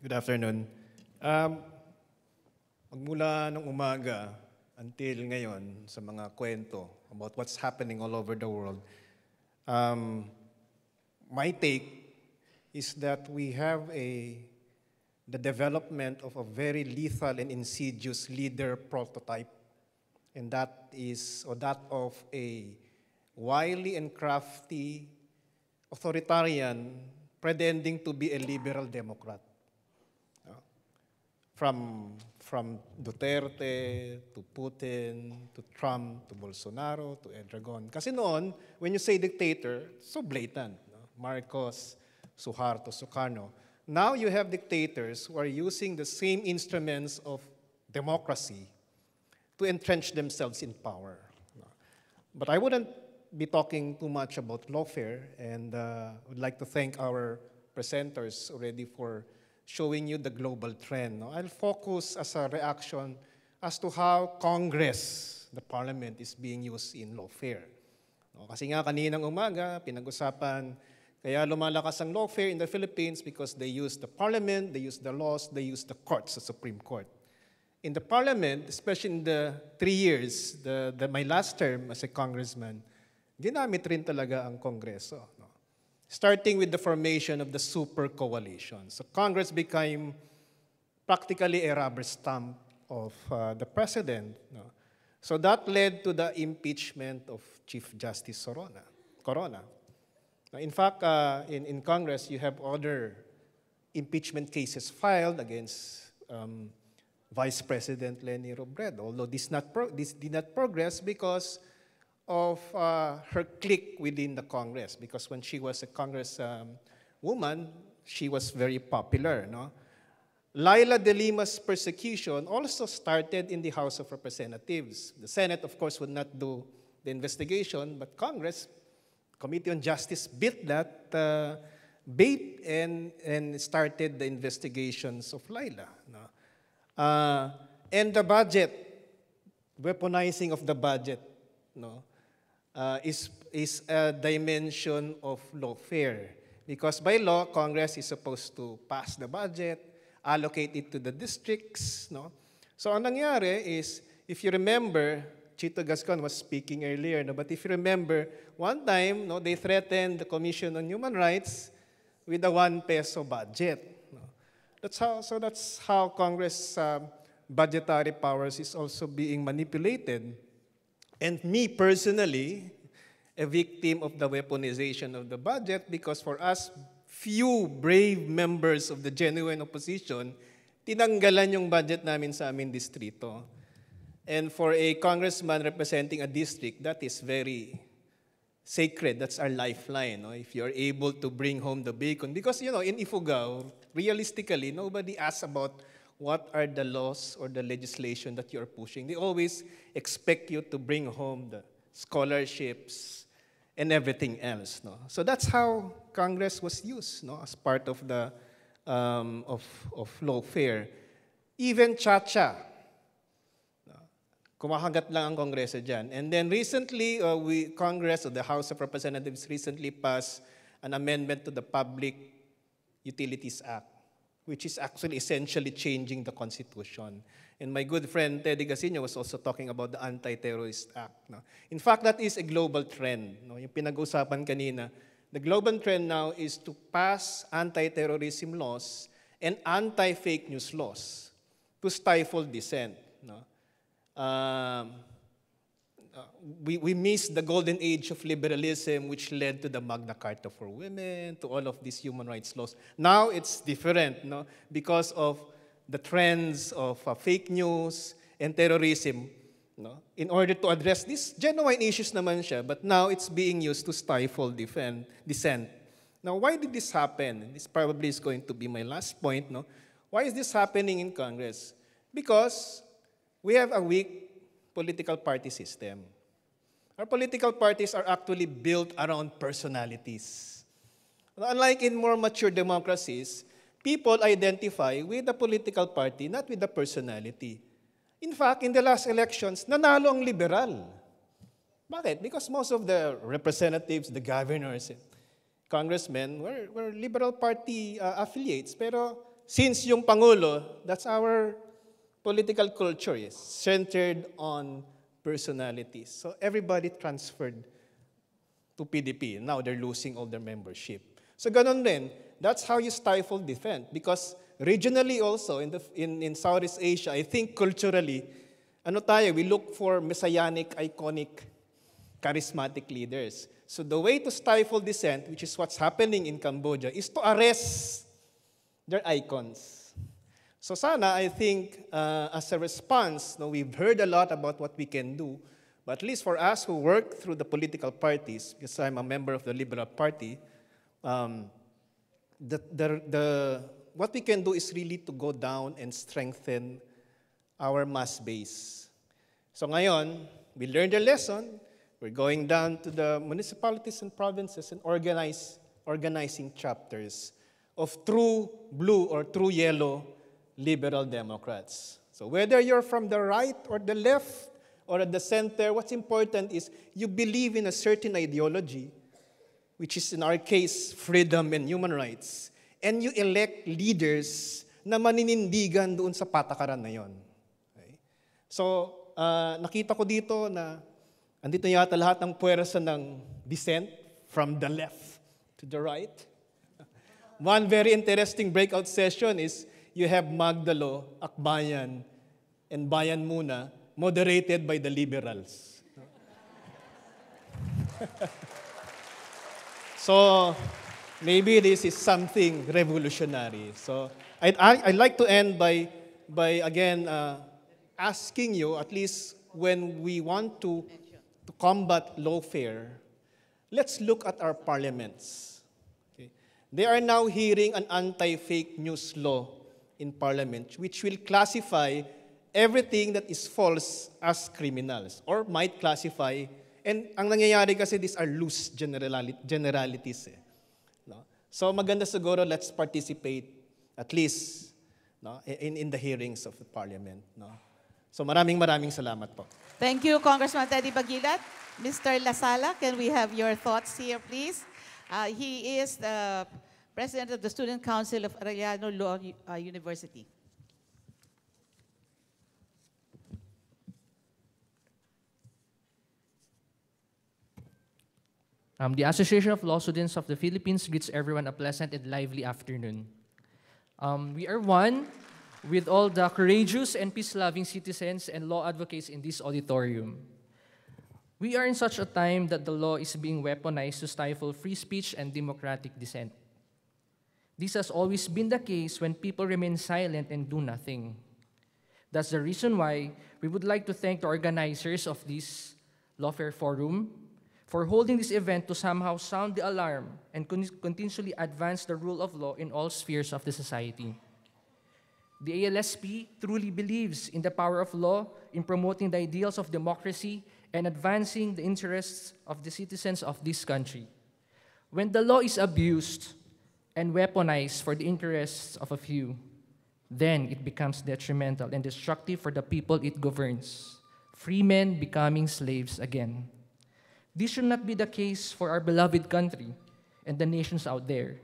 Good afternoon. Um, magmula ng umaga until ngayon sa mga kwento about what's happening all over the world, um, my take is that we have a the development of a very lethal and insidious leader prototype, and that is or that of a wily and crafty authoritarian pretending to be a liberal democrat from, from Duterte to Putin to Trump to Bolsonaro to Edragon. Kasi noon, when you say dictator, so blatant. Marcos, Suharto, Sukarno. Now you have dictators who are using the same instruments of democracy to entrench themselves in power. But I wouldn't be talking too much about lawfare, and uh, would like to thank our presenters already for showing you the global trend. No? I'll focus as a reaction as to how Congress, the Parliament, is being used in lawfare. No? Kasi nga kaninang umaga, pinag-usapan, kaya lumalakas ang lawfare in the Philippines because they use the Parliament, they use the laws, they use the courts, the Supreme Court. In the Parliament, especially in the three years, the, the, my last term as a congressman, ginamit rin talaga ang Kongreso starting with the formation of the super coalition. So Congress became practically a rubber stamp of uh, the president. No? So that led to the impeachment of Chief Justice Sorona, Corona. Now, in fact, uh, in, in Congress, you have other impeachment cases filed against um, Vice President Leni Robredo, although this, not this did not progress because of uh, her clique within the Congress. Because when she was a Congress um, she was very popular. No? Laila de Lima's persecution also started in the House of Representatives. The Senate, of course, would not do the investigation, but Congress, Committee on Justice, bit that uh, bait and, and started the investigations of Laila. No? Uh, and the budget, weaponizing of the budget, no, uh, is, is a dimension of lawfare. Because by law, Congress is supposed to pass the budget, allocate it to the districts. No? So ang nangyari is, if you remember, Chito Gascon was speaking earlier, no? but if you remember, one time, no, they threatened the Commission on Human Rights with a one peso budget. No? That's how, so that's how Congress um, budgetary powers is also being manipulated. And me personally, a victim of the weaponization of the budget because for us few brave members of the genuine opposition, tinanggalan yung budget namin sa aming distrito. And for a congressman representing a district, that is very sacred. That's our lifeline. No? If you're able to bring home the bacon. Because, you know, in Ifugao, realistically, nobody asks about what are the laws or the legislation that you're pushing. They always expect you to bring home the scholarships, and everything else. No? So that's how Congress was used no? as part of the um, of, of lawfare. Even Chacha? Kumahagat lang ang Kongreso dyan. And then recently, uh, we, Congress or the House of Representatives recently passed an amendment to the Public Utilities Act, which is actually essentially changing the Constitution. And my good friend Teddy Gasino was also talking about the Anti-Terrorist Act. No? In fact, that is a global trend. No? Yung pinag-usapan kanina, the global trend now is to pass anti-terrorism laws and anti-fake news laws to stifle dissent. No? Um, uh, we, we missed the golden age of liberalism, which led to the Magna Carta for women, to all of these human rights laws. Now it's different, no? because of the trends of uh, fake news and terrorism no? in order to address these genuine issues naman siya, but now it's being used to stifle defend, dissent. Now, why did this happen? This probably is going to be my last point. No? Why is this happening in Congress? Because we have a weak political party system. Our political parties are actually built around personalities. Unlike in more mature democracies, people identify with the political party, not with the personality. In fact, in the last elections, nanalo ang liberal. Bakit? Because most of the representatives, the governors, congressmen were, were Liberal Party uh, affiliates. Pero since yung Pangulo, that's our political culture is centered on personalities. So everybody transferred to PDP. Now they're losing all their membership. So ganun din, that's how you stifle defense. Because regionally also, in, the, in, in Southeast Asia, I think culturally, ano tayo, we look for messianic, iconic, charismatic leaders. So the way to stifle dissent, which is what's happening in Cambodia, is to arrest their icons. So sana, I think, uh, as a response, no, we've heard a lot about what we can do, but at least for us who work through the political parties, because I'm a member of the Liberal Party, um, the, the, the, what we can do is really to go down and strengthen our mass base. So ngayon, we learned a lesson. We're going down to the municipalities and provinces and organize, organizing chapters of true blue or true yellow liberal Democrats. So whether you're from the right or the left or at the center, what's important is you believe in a certain ideology which is in our case, freedom and human rights, and you elect leaders na maninindigan doon sa patakaran na yon. Okay? So, uh, nakita ko dito na andito yata lahat ng puwersa ng dissent from the left to the right. (laughs) One very interesting breakout session is you have Magdalo, Akbayan, and Bayan Muna, moderated by the liberals. (laughs) So maybe this is something revolutionary. So I'd, I'd like to end by, by again uh, asking you, at least when we want to, to combat lawfare, let's look at our parliaments. Okay. They are now hearing an anti-fake news law in parliament, which will classify everything that is false as criminals or might classify. And ang nangyayari kasi these are loose generali- generalities. Eh. No? So maganda siguro let's participate at least no, in, in the hearings of the parliament. No? So maraming maraming salamat po. Thank you, Congressman Teddy Bagilat. Mr. Lasala, can we have your thoughts here, please? Uh, he is the president of the Student Council of Arellano Law uh, University. Um, the Association of Law Students of the Philippines greets everyone a pleasant and lively afternoon. Um, we are one with all the courageous and peace-loving citizens and law advocates in this auditorium. We are in such a time that the law is being weaponized to stifle free speech and democratic dissent. This has always been the case when people remain silent and do nothing. That's the reason why we would like to thank the organizers of this Lawfare Forum for holding this event to somehow sound the alarm and con- continuously advance the rule of law in all spheres of the society. The ALSP truly believes in the power of law in promoting the ideals of democracy and advancing the interests of the citizens of this country. When the law is abused and weaponized for the interests of a few, then it becomes detrimental and destructive for the people it governs, free men becoming slaves again. This should not be the case for our beloved country and the nations out there.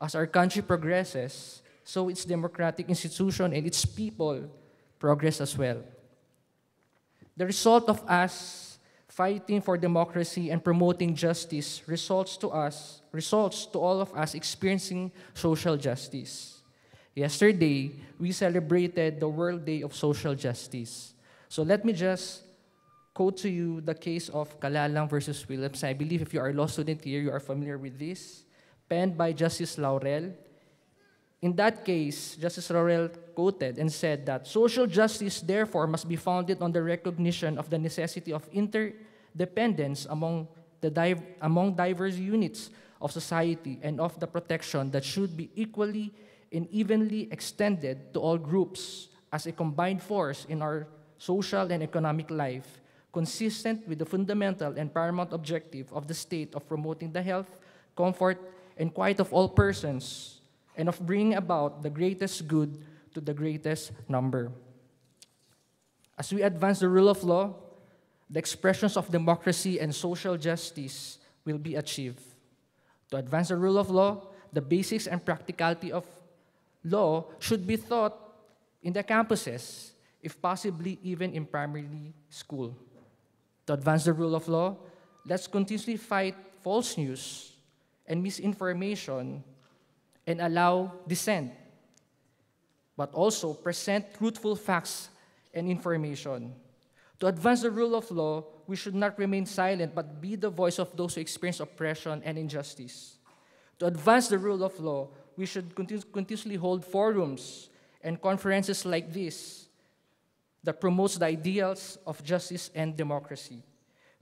As our country progresses, so its democratic institution and its people progress as well. The result of us fighting for democracy and promoting justice results to us, results to all of us experiencing social justice. Yesterday, we celebrated the World Day of Social Justice. So let me just quote to you the case of Kalalang versus Williams. I believe if you are a law student here, you are familiar with this. Penned by Justice Laurel. In that case, Justice Laurel quoted and said that social justice, therefore, must be founded on the recognition of the necessity of interdependence among, the div- among diverse units of society and of the protection that should be equally and evenly extended to all groups as a combined force in our social and economic life, consistent with the fundamental and paramount objective of the state of promoting the health, comfort, and quiet of all persons, and of bringing about the greatest good to the greatest number. As we advance the rule of law, the expressions of democracy and social justice will be achieved. To advance the rule of law, the basics and practicality of law should be taught in the campuses, if possibly even in primary school. To advance the rule of law, let's continuously fight false news and misinformation and allow dissent, but also present truthful facts and information. To advance the rule of law, we should not remain silent, but be the voice of those who experience oppression and injustice. To advance the rule of law, we should continu- continuously hold forums and conferences like this that promotes the ideals of justice and democracy.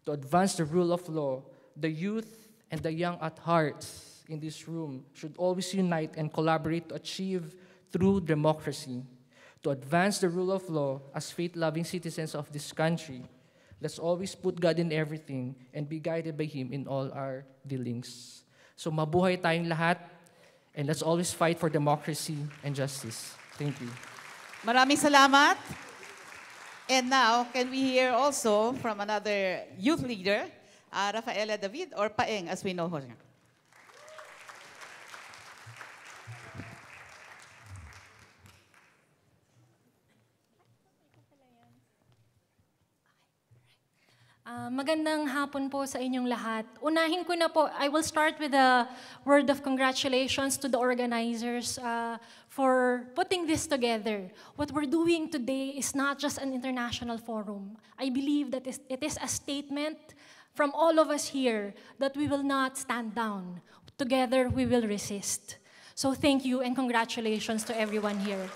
To advance the rule of law, the youth and the young at heart in this room should always unite and collaborate to achieve true democracy. To advance the rule of law as faith-loving citizens of this country, let's always put God in everything and be guided by Him in all our dealings. So mabuhay tayong lahat and let's always fight for democracy and justice. Thank you. Maraming salamat. And now, can we hear also from another youth leader, uh, Rafaela David, or Paeng, as we know her. Ah, magandang hapon po sa inyong lahat. Unahin ko na po, I will start with a word of congratulations to the organizers uh, for putting this together. What we're doing today is not just an international forum. I believe that it is a statement from all of us here that we will not stand down. Together, we will resist. So thank you and congratulations to everyone here.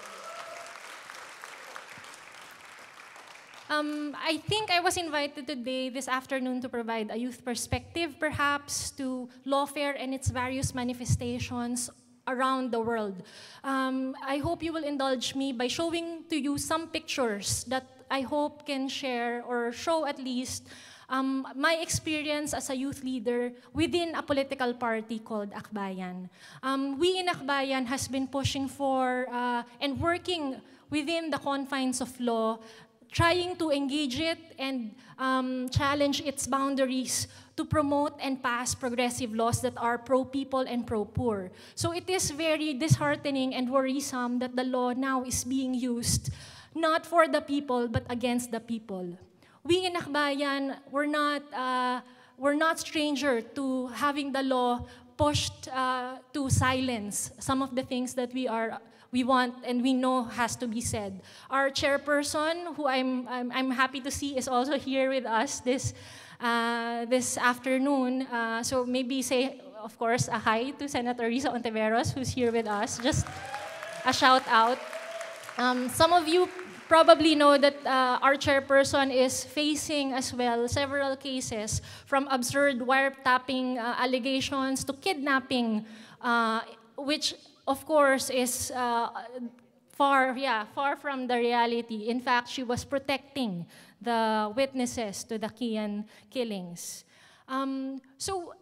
Um, I think I was invited today, this afternoon, to provide a youth perspective, perhaps, to lawfare and its various manifestations around the world. Um, I hope you will indulge me by showing to you some pictures that I hope can share or show at least um, my experience as a youth leader within a political party called Akbayan. Um, we in Akbayan has been pushing for uh, and working within the confines of law trying to engage it and um, challenge its boundaries to promote and pass progressive laws that are pro-people and pro-poor. So it is very disheartening and worrisome that the law now is being used not for the people but against the people. We in Akbayan, we're not, uh, we're not stranger to having the law pushed uh, to silence some of the things that we are we want and we know has to be said. Our chairperson, who I'm, I'm, I'm happy to see is also here with us this, uh, this afternoon. Uh, so maybe say, of course, a hi to Senator Risa Hontiveros, who's here with us. Just a shout out. Um, some of you probably know that uh, our chairperson is facing as well several cases from absurd wiretapping uh, allegations to kidnapping, uh, which of course, is uh, far, yeah, far from the reality. In fact, she was protecting the witnesses to the Kian killings. Um, so,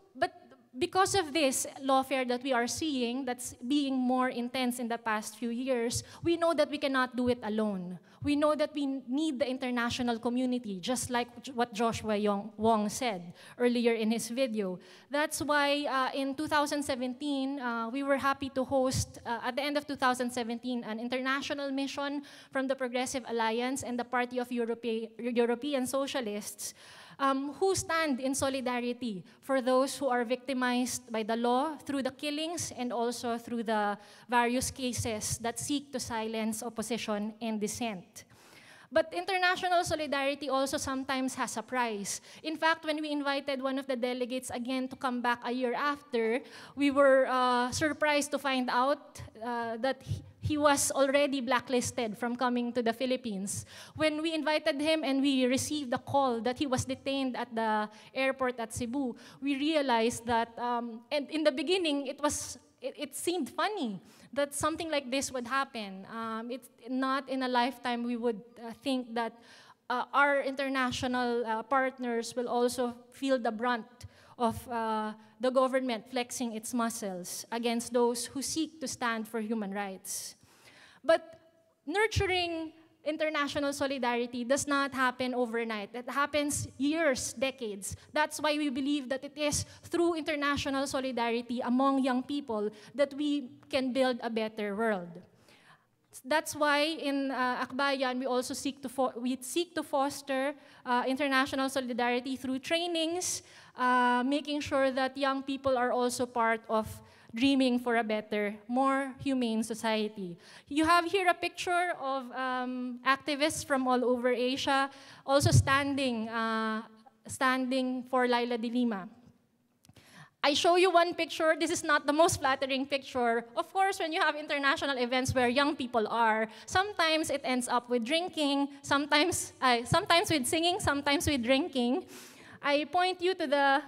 because of this lawfare that we are seeing, that's being more intense in the past few years, we know that we cannot do it alone. We know that we need the international community, just like what Joshua Wong said earlier in his video. That's why uh, in 2017, uh, we were happy to host, uh, at the end of 2017, an international mission from the Progressive Alliance and the Party of Europe European Socialists um, who stand in solidarity for those who are victimized by the law through the killings and also through the various cases that seek to silence opposition and dissent. But international solidarity also sometimes has a price. In fact, when we invited one of the delegates again to come back a year after, we were uh, surprised to find out uh, that he, was already blacklisted from coming to the Philippines. When we invited him and we received the call that he was detained at the airport at Cebu, we realized that, um, and in the beginning, it was it, it, seemed funny that something like this would happen. Um, it's not in a lifetime we would uh, think that uh, our international uh, partners will also feel the brunt of uh, the government flexing its muscles against those who seek to stand for human rights. But nurturing international solidarity does not happen overnight. It happens years, decades. That's why we believe that it is through international solidarity among young people that we can build a better world. That's why in uh, Akbayan, we also seek to, we seek to foster uh, international solidarity through trainings, uh, making sure that young people are also part of dreaming for a better, more humane society. You have here a picture of um, activists from all over Asia also standing, uh, standing for Leila de Lima. I show you one picture. This is not the most flattering picture. Of course, when you have international events where young people are, sometimes it ends up with drinking, sometimes, uh, sometimes with singing, sometimes with drinking. I point you to the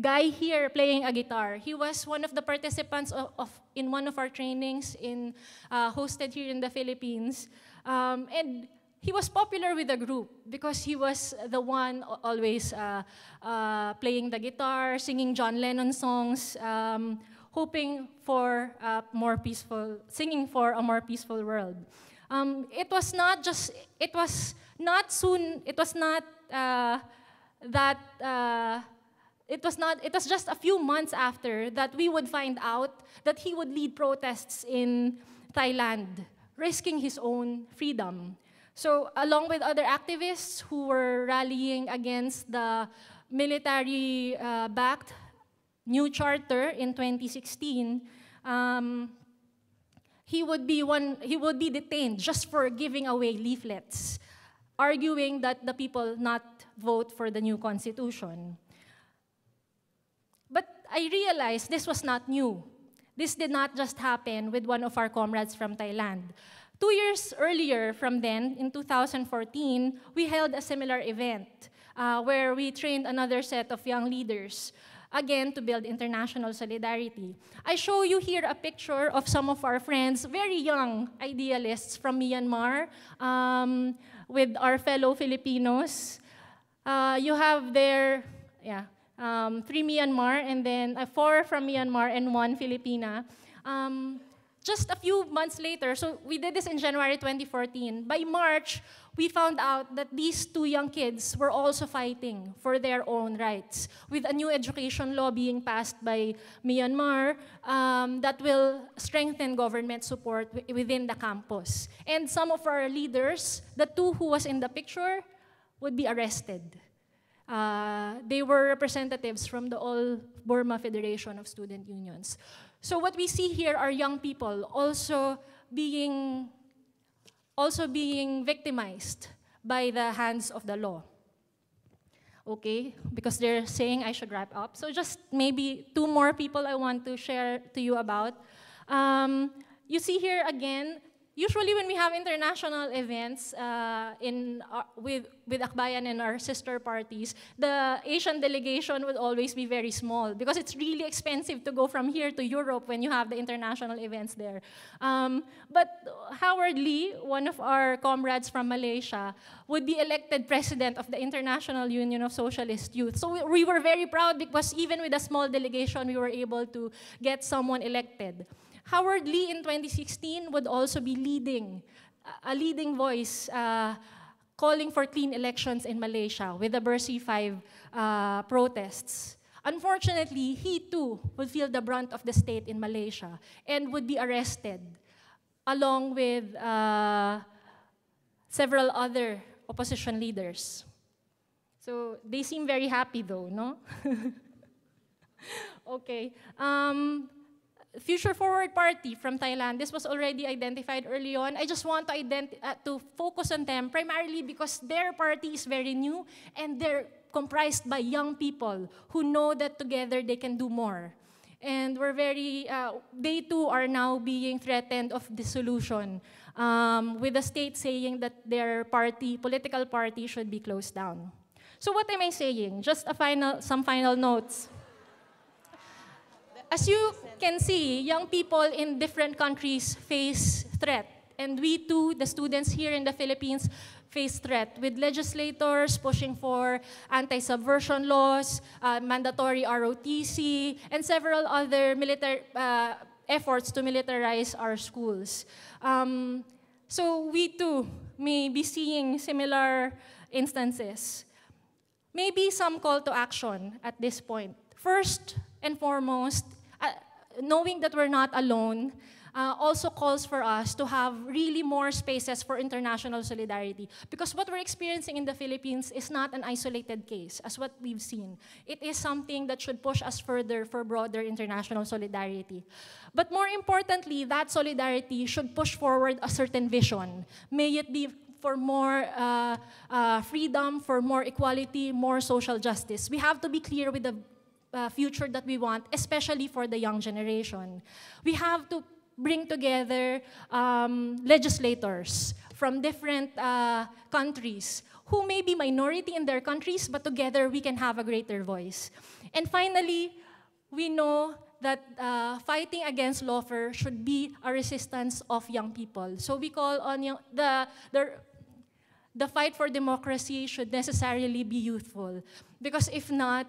guy here playing a guitar. He was one of the participants of, of in one of our trainings in uh, hosted here in the Philippines, um, and he was popular with the group because he was the one always uh, uh, playing the guitar, singing John Lennon songs, um, hoping for a more peaceful, singing for a more peaceful world. Um, it was not just, it was not soon, it was not uh, that uh, it was not it was just a few months after that we would find out that he would lead protests in Thailand risking his own freedom so along with other activists who were rallying against the military uh, backed new charter in 2016 um, he would be one he would be detained just for giving away leaflets arguing that the people not vote for the new constitution. I realized this was not new. This did not just happen with one of our comrades from Thailand. Two years earlier from then, in 2014, we held a similar event uh, where we trained another set of young leaders, again, to build international solidarity. I show you here a picture of some of our friends, very young idealists from Myanmar, um, with our fellow Filipinos. Uh, you have there, yeah, um, three Myanmar, and then uh, four from Myanmar and one Filipina. Um, just a few months later, so we did this in January 2014. By March, we found out that these two young kids were also fighting for their own rights with a new education law being passed by Myanmar um, that will strengthen government support within the campus. And some of our leaders, the two who was in the picture, would be arrested. Uh, they were representatives from the All Burma Federation of Student Unions. So what we see here are young people also being, also being victimized by the hands of the law. Okay, because they're saying I should wrap up. So just maybe two more people I want to share to you about. Um, you see here again usually when we have international events uh, in, uh, with, with Akbayan and our sister parties, the Asian delegation would always be very small because it's really expensive to go from here to Europe when you have the international events there. Um, but Howard Lee, one of our comrades from Malaysia, would be elected president of the International Union of Socialist Youth. So we, we were very proud because even with a small delegation, we were able to get someone elected. Howard Lee in 2016 would also be leading, a leading voice uh, calling for clean elections in Malaysia with the Bersih 5 uh, protests. Unfortunately, he too would feel the brunt of the state in Malaysia and would be arrested along with uh, several other opposition leaders. So they seem very happy though, no? (laughs) okay. Um, Future Forward Party from Thailand, this was already identified early on. I just want to, uh, to focus on them primarily because their party is very new and they're comprised by young people who know that together they can do more. And we're very, uh, they too are now being threatened of dissolution um, with the state saying that their party, political party should be closed down. So what am I saying? Just a final, some final notes. As you can see, young people in different countries face threat. And we too, the students here in the Philippines, face threat with legislators pushing for anti-subversion laws, uh, mandatory ROTC, and several other military uh, efforts to militarize our schools. Um, so we too may be seeing similar instances. Maybe some call to action at this point. First and foremost, knowing that we're not alone uh, also calls for us to have really more spaces for international solidarity. Because what we're experiencing in the Philippines is not an isolated case, as what we've seen. It is something that should push us further for broader international solidarity. But more importantly, that solidarity should push forward a certain vision. May it be for more uh, uh, freedom, for more equality, more social justice. We have to be clear with the uh, future that we want, especially for the young generation. We have to bring together um, legislators from different uh, countries who may be minority in their countries, but together we can have a greater voice. And finally, we know that uh, fighting against lawfare should be a resistance of young people. So we call on young, the, the, the fight for democracy should necessarily be youthful. Because if not,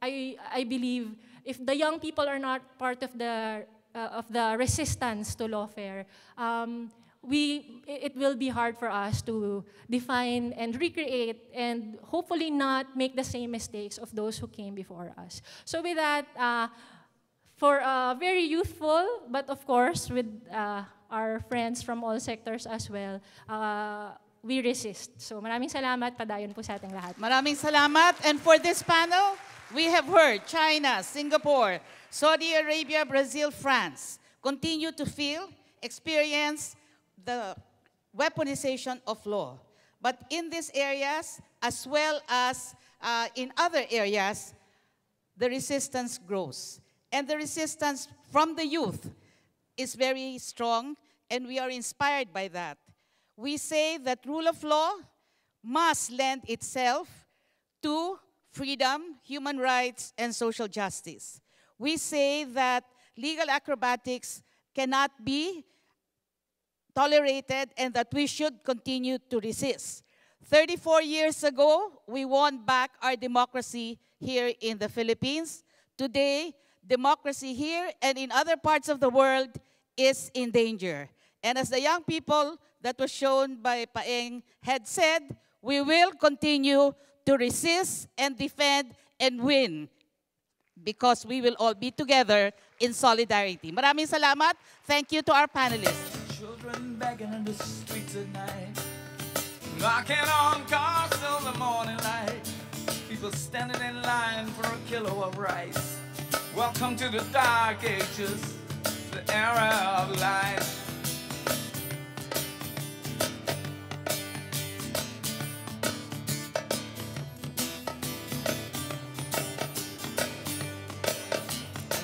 I, I believe if the young people are not part of the, uh, of the resistance to lawfare, um, we, it will be hard for us to define and recreate and hopefully not make the same mistakes of those who came before us. So with that, uh, for uh, very youthful, but of course with uh, our friends from all sectors as well, uh, we resist. So maraming salamat, padayon po sa ating lahat. Maraming salamat. And for this panel, we have heard China, Singapore, Saudi Arabia, Brazil, France continue to feel, experience the weaponization of law. But in these areas, as well as uh, in other areas, the resistance grows. And the resistance from the youth is very strong, and we are inspired by that. We say that rule of law must lend itself to freedom, human rights, and social justice. We say that legal acrobatics cannot be tolerated and that we should continue to resist. 34 years ago, we won back our democracy here in the Philippines. Today, democracy here and in other parts of the world is in danger. And as the young people that was shown by Paeng had said, we will continue to resist and defend and win because we will all be together in solidarity. Maraming salamat. Thank you to our panelists. Children begging in the knocking on cars till the morning light. People standing in line for a kilo of rice. Welcome to the dark ages, the era of.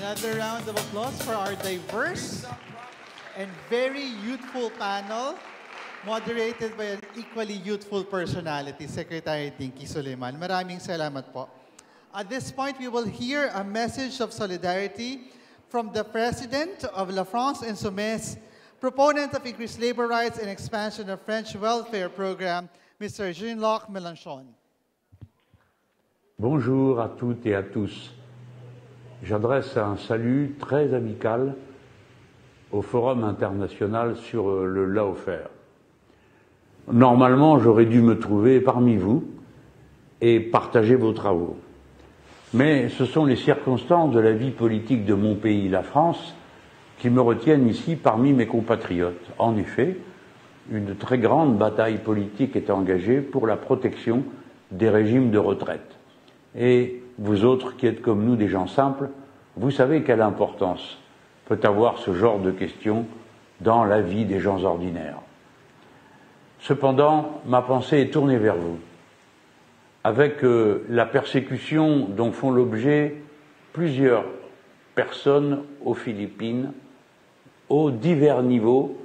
Another round of applause for our diverse and very youthful panel, moderated by an equally youthful personality, Secretary Dinky Soliman. Maraming salamat po. At this point, we will hear a message of solidarity from the President of La France Insoumise, proponent of increased labor rights and expansion of French welfare program, Mr. Jean-Luc Mélenchon. Bonjour à toutes et à tous. J'adresse un salut très amical au Forum international sur le Laofer. Normalement, j'aurais dû me trouver parmi vous et partager vos travaux. Mais ce sont les circonstances de la vie politique de mon pays, la France, qui me retiennent ici parmi mes compatriotes. En effet, une très grande bataille politique est engagée pour la protection des régimes de retraite. Et vous autres qui êtes comme nous des gens simples, vous savez quelle importance peut avoir ce genre de questions dans la vie des gens ordinaires. Cependant, ma pensée est tournée vers vous. Avec euh, la persécution dont font l'objet plusieurs personnes aux Philippines, aux divers niveaux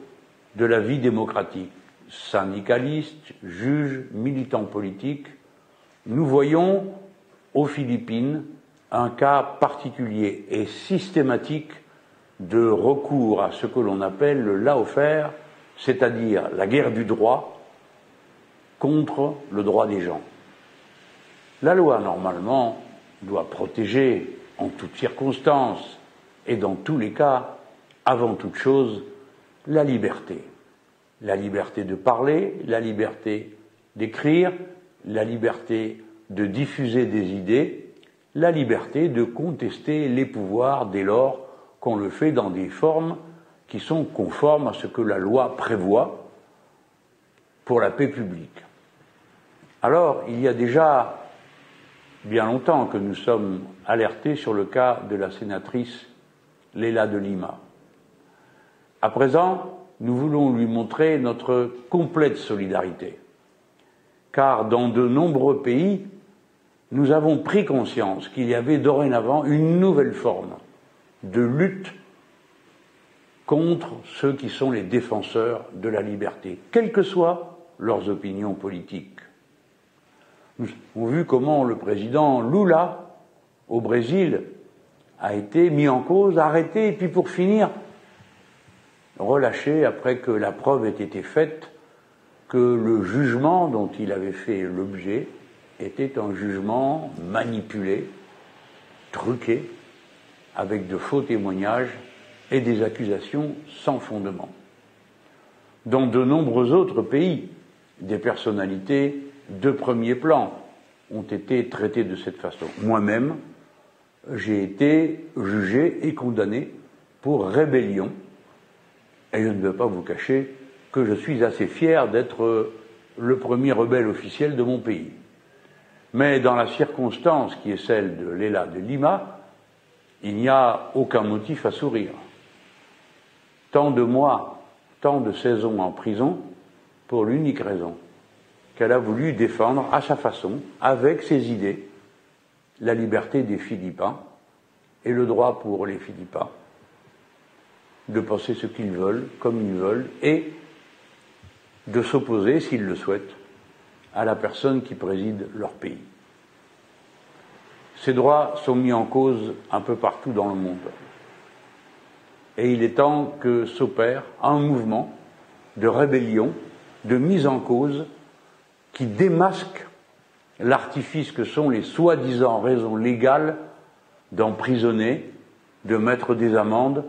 de la vie démocratique, syndicalistes, juges, militants politiques, nous voyons aux Philippines un cas particulier et systématique de recours à ce que l'on appelle le lawfare, c'est-à-dire la guerre du droit contre le droit des gens. La loi, normalement, doit protéger en toutes circonstances et dans tous les cas, avant toute chose, la liberté. La liberté de parler, la liberté d'écrire, la liberté de diffuser des idées, la liberté de contester les pouvoirs dès lors qu'on le fait dans des formes qui sont conformes à ce que la loi prévoit pour la paix publique. Alors, il y a déjà bien longtemps que nous sommes alertés sur le cas de la sénatrice Léla de Lima. À présent, nous voulons lui montrer notre complète solidarité, car dans de nombreux pays, nous avons pris conscience qu'il y avait dorénavant une nouvelle forme de lutte contre ceux qui sont les défenseurs de la liberté, quelles que soient leurs opinions politiques. Nous avons vu comment le président Lula, au Brésil, a été mis en cause, arrêté, et puis pour finir, relâché après que la preuve ait été faite que le jugement dont il avait fait l'objet était un jugement manipulé, truqué, avec de faux témoignages et des accusations sans fondement. Dans de nombreux autres pays, des personnalités de premier plan ont été traitées de cette façon. Moi-même, j'ai été jugé et condamné pour rébellion, et je ne veux pas vous cacher que je suis assez fier d'être le premier rebelle officiel de mon pays. Mais dans la circonstance qui est celle de Léla de Lima, il n'y a aucun motif à sourire. Tant de mois, tant de saisons en prison pour l'unique raison qu'elle a voulu défendre à sa façon, avec ses idées, la liberté des Philippins et le droit pour les Philippins de penser ce qu'ils veulent, comme ils veulent, et de s'opposer, s'ils le souhaitent, à la personne qui préside leur pays. Ces droits sont mis en cause un peu partout dans le monde. Et il est temps que s'opère un mouvement de rébellion, de mise en cause, qui démasque l'artifice que sont les soi-disant raisons légales d'emprisonner, de mettre des amendes,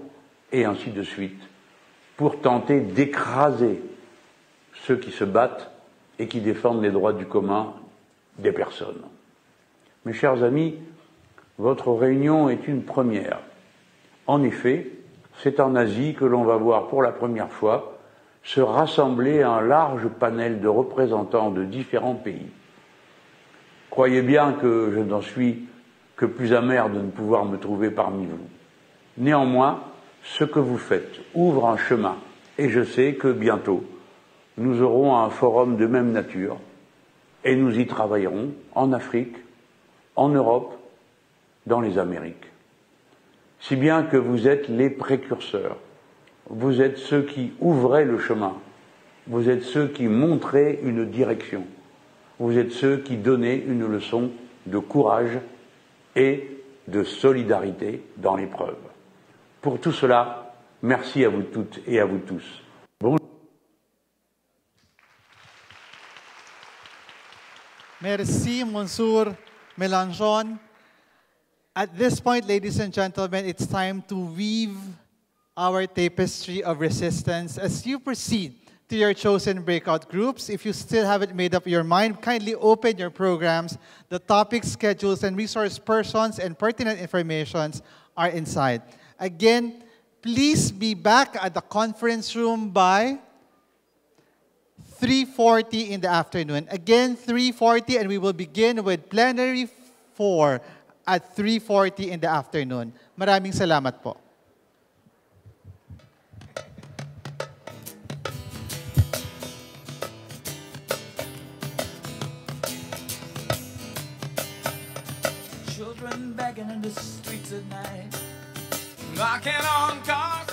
et ainsi de suite, pour tenter d'écraser ceux qui se battent et qui défendent les droits du commun des personnes. Mes chers amis, votre réunion est une première. En effet, c'est en Asie que l'on va voir pour la première fois se rassembler un large panel de représentants de différents pays. Croyez bien que je n'en suis que plus amer de ne pouvoir me trouver parmi vous. Néanmoins, ce que vous faites ouvre un chemin et je sais que bientôt, nous aurons un forum de même nature et nous y travaillerons en Afrique, en Europe, dans les Amériques. Si bien que vous êtes les précurseurs, vous êtes ceux qui ouvraient le chemin, vous êtes ceux qui montraient une direction, vous êtes ceux qui donnaient une leçon de courage et de solidarité dans l'épreuve. Pour tout cela, merci à vous toutes et à vous tous. Merci, Monsieur Mélenchon. At this point, ladies and gentlemen, it's time to weave our tapestry of resistance. As you proceed to your chosen breakout groups, if you still haven't made up your mind, kindly open your programs. The topic schedules and resource persons and pertinent informations are inside. Again, please be back at the conference room by 3.40 in the afternoon. Again, 3.40 and we will begin with plenary 4 at 3.40 in the afternoon. Maraming salamat po. Children begging in the streets at night knocking on cars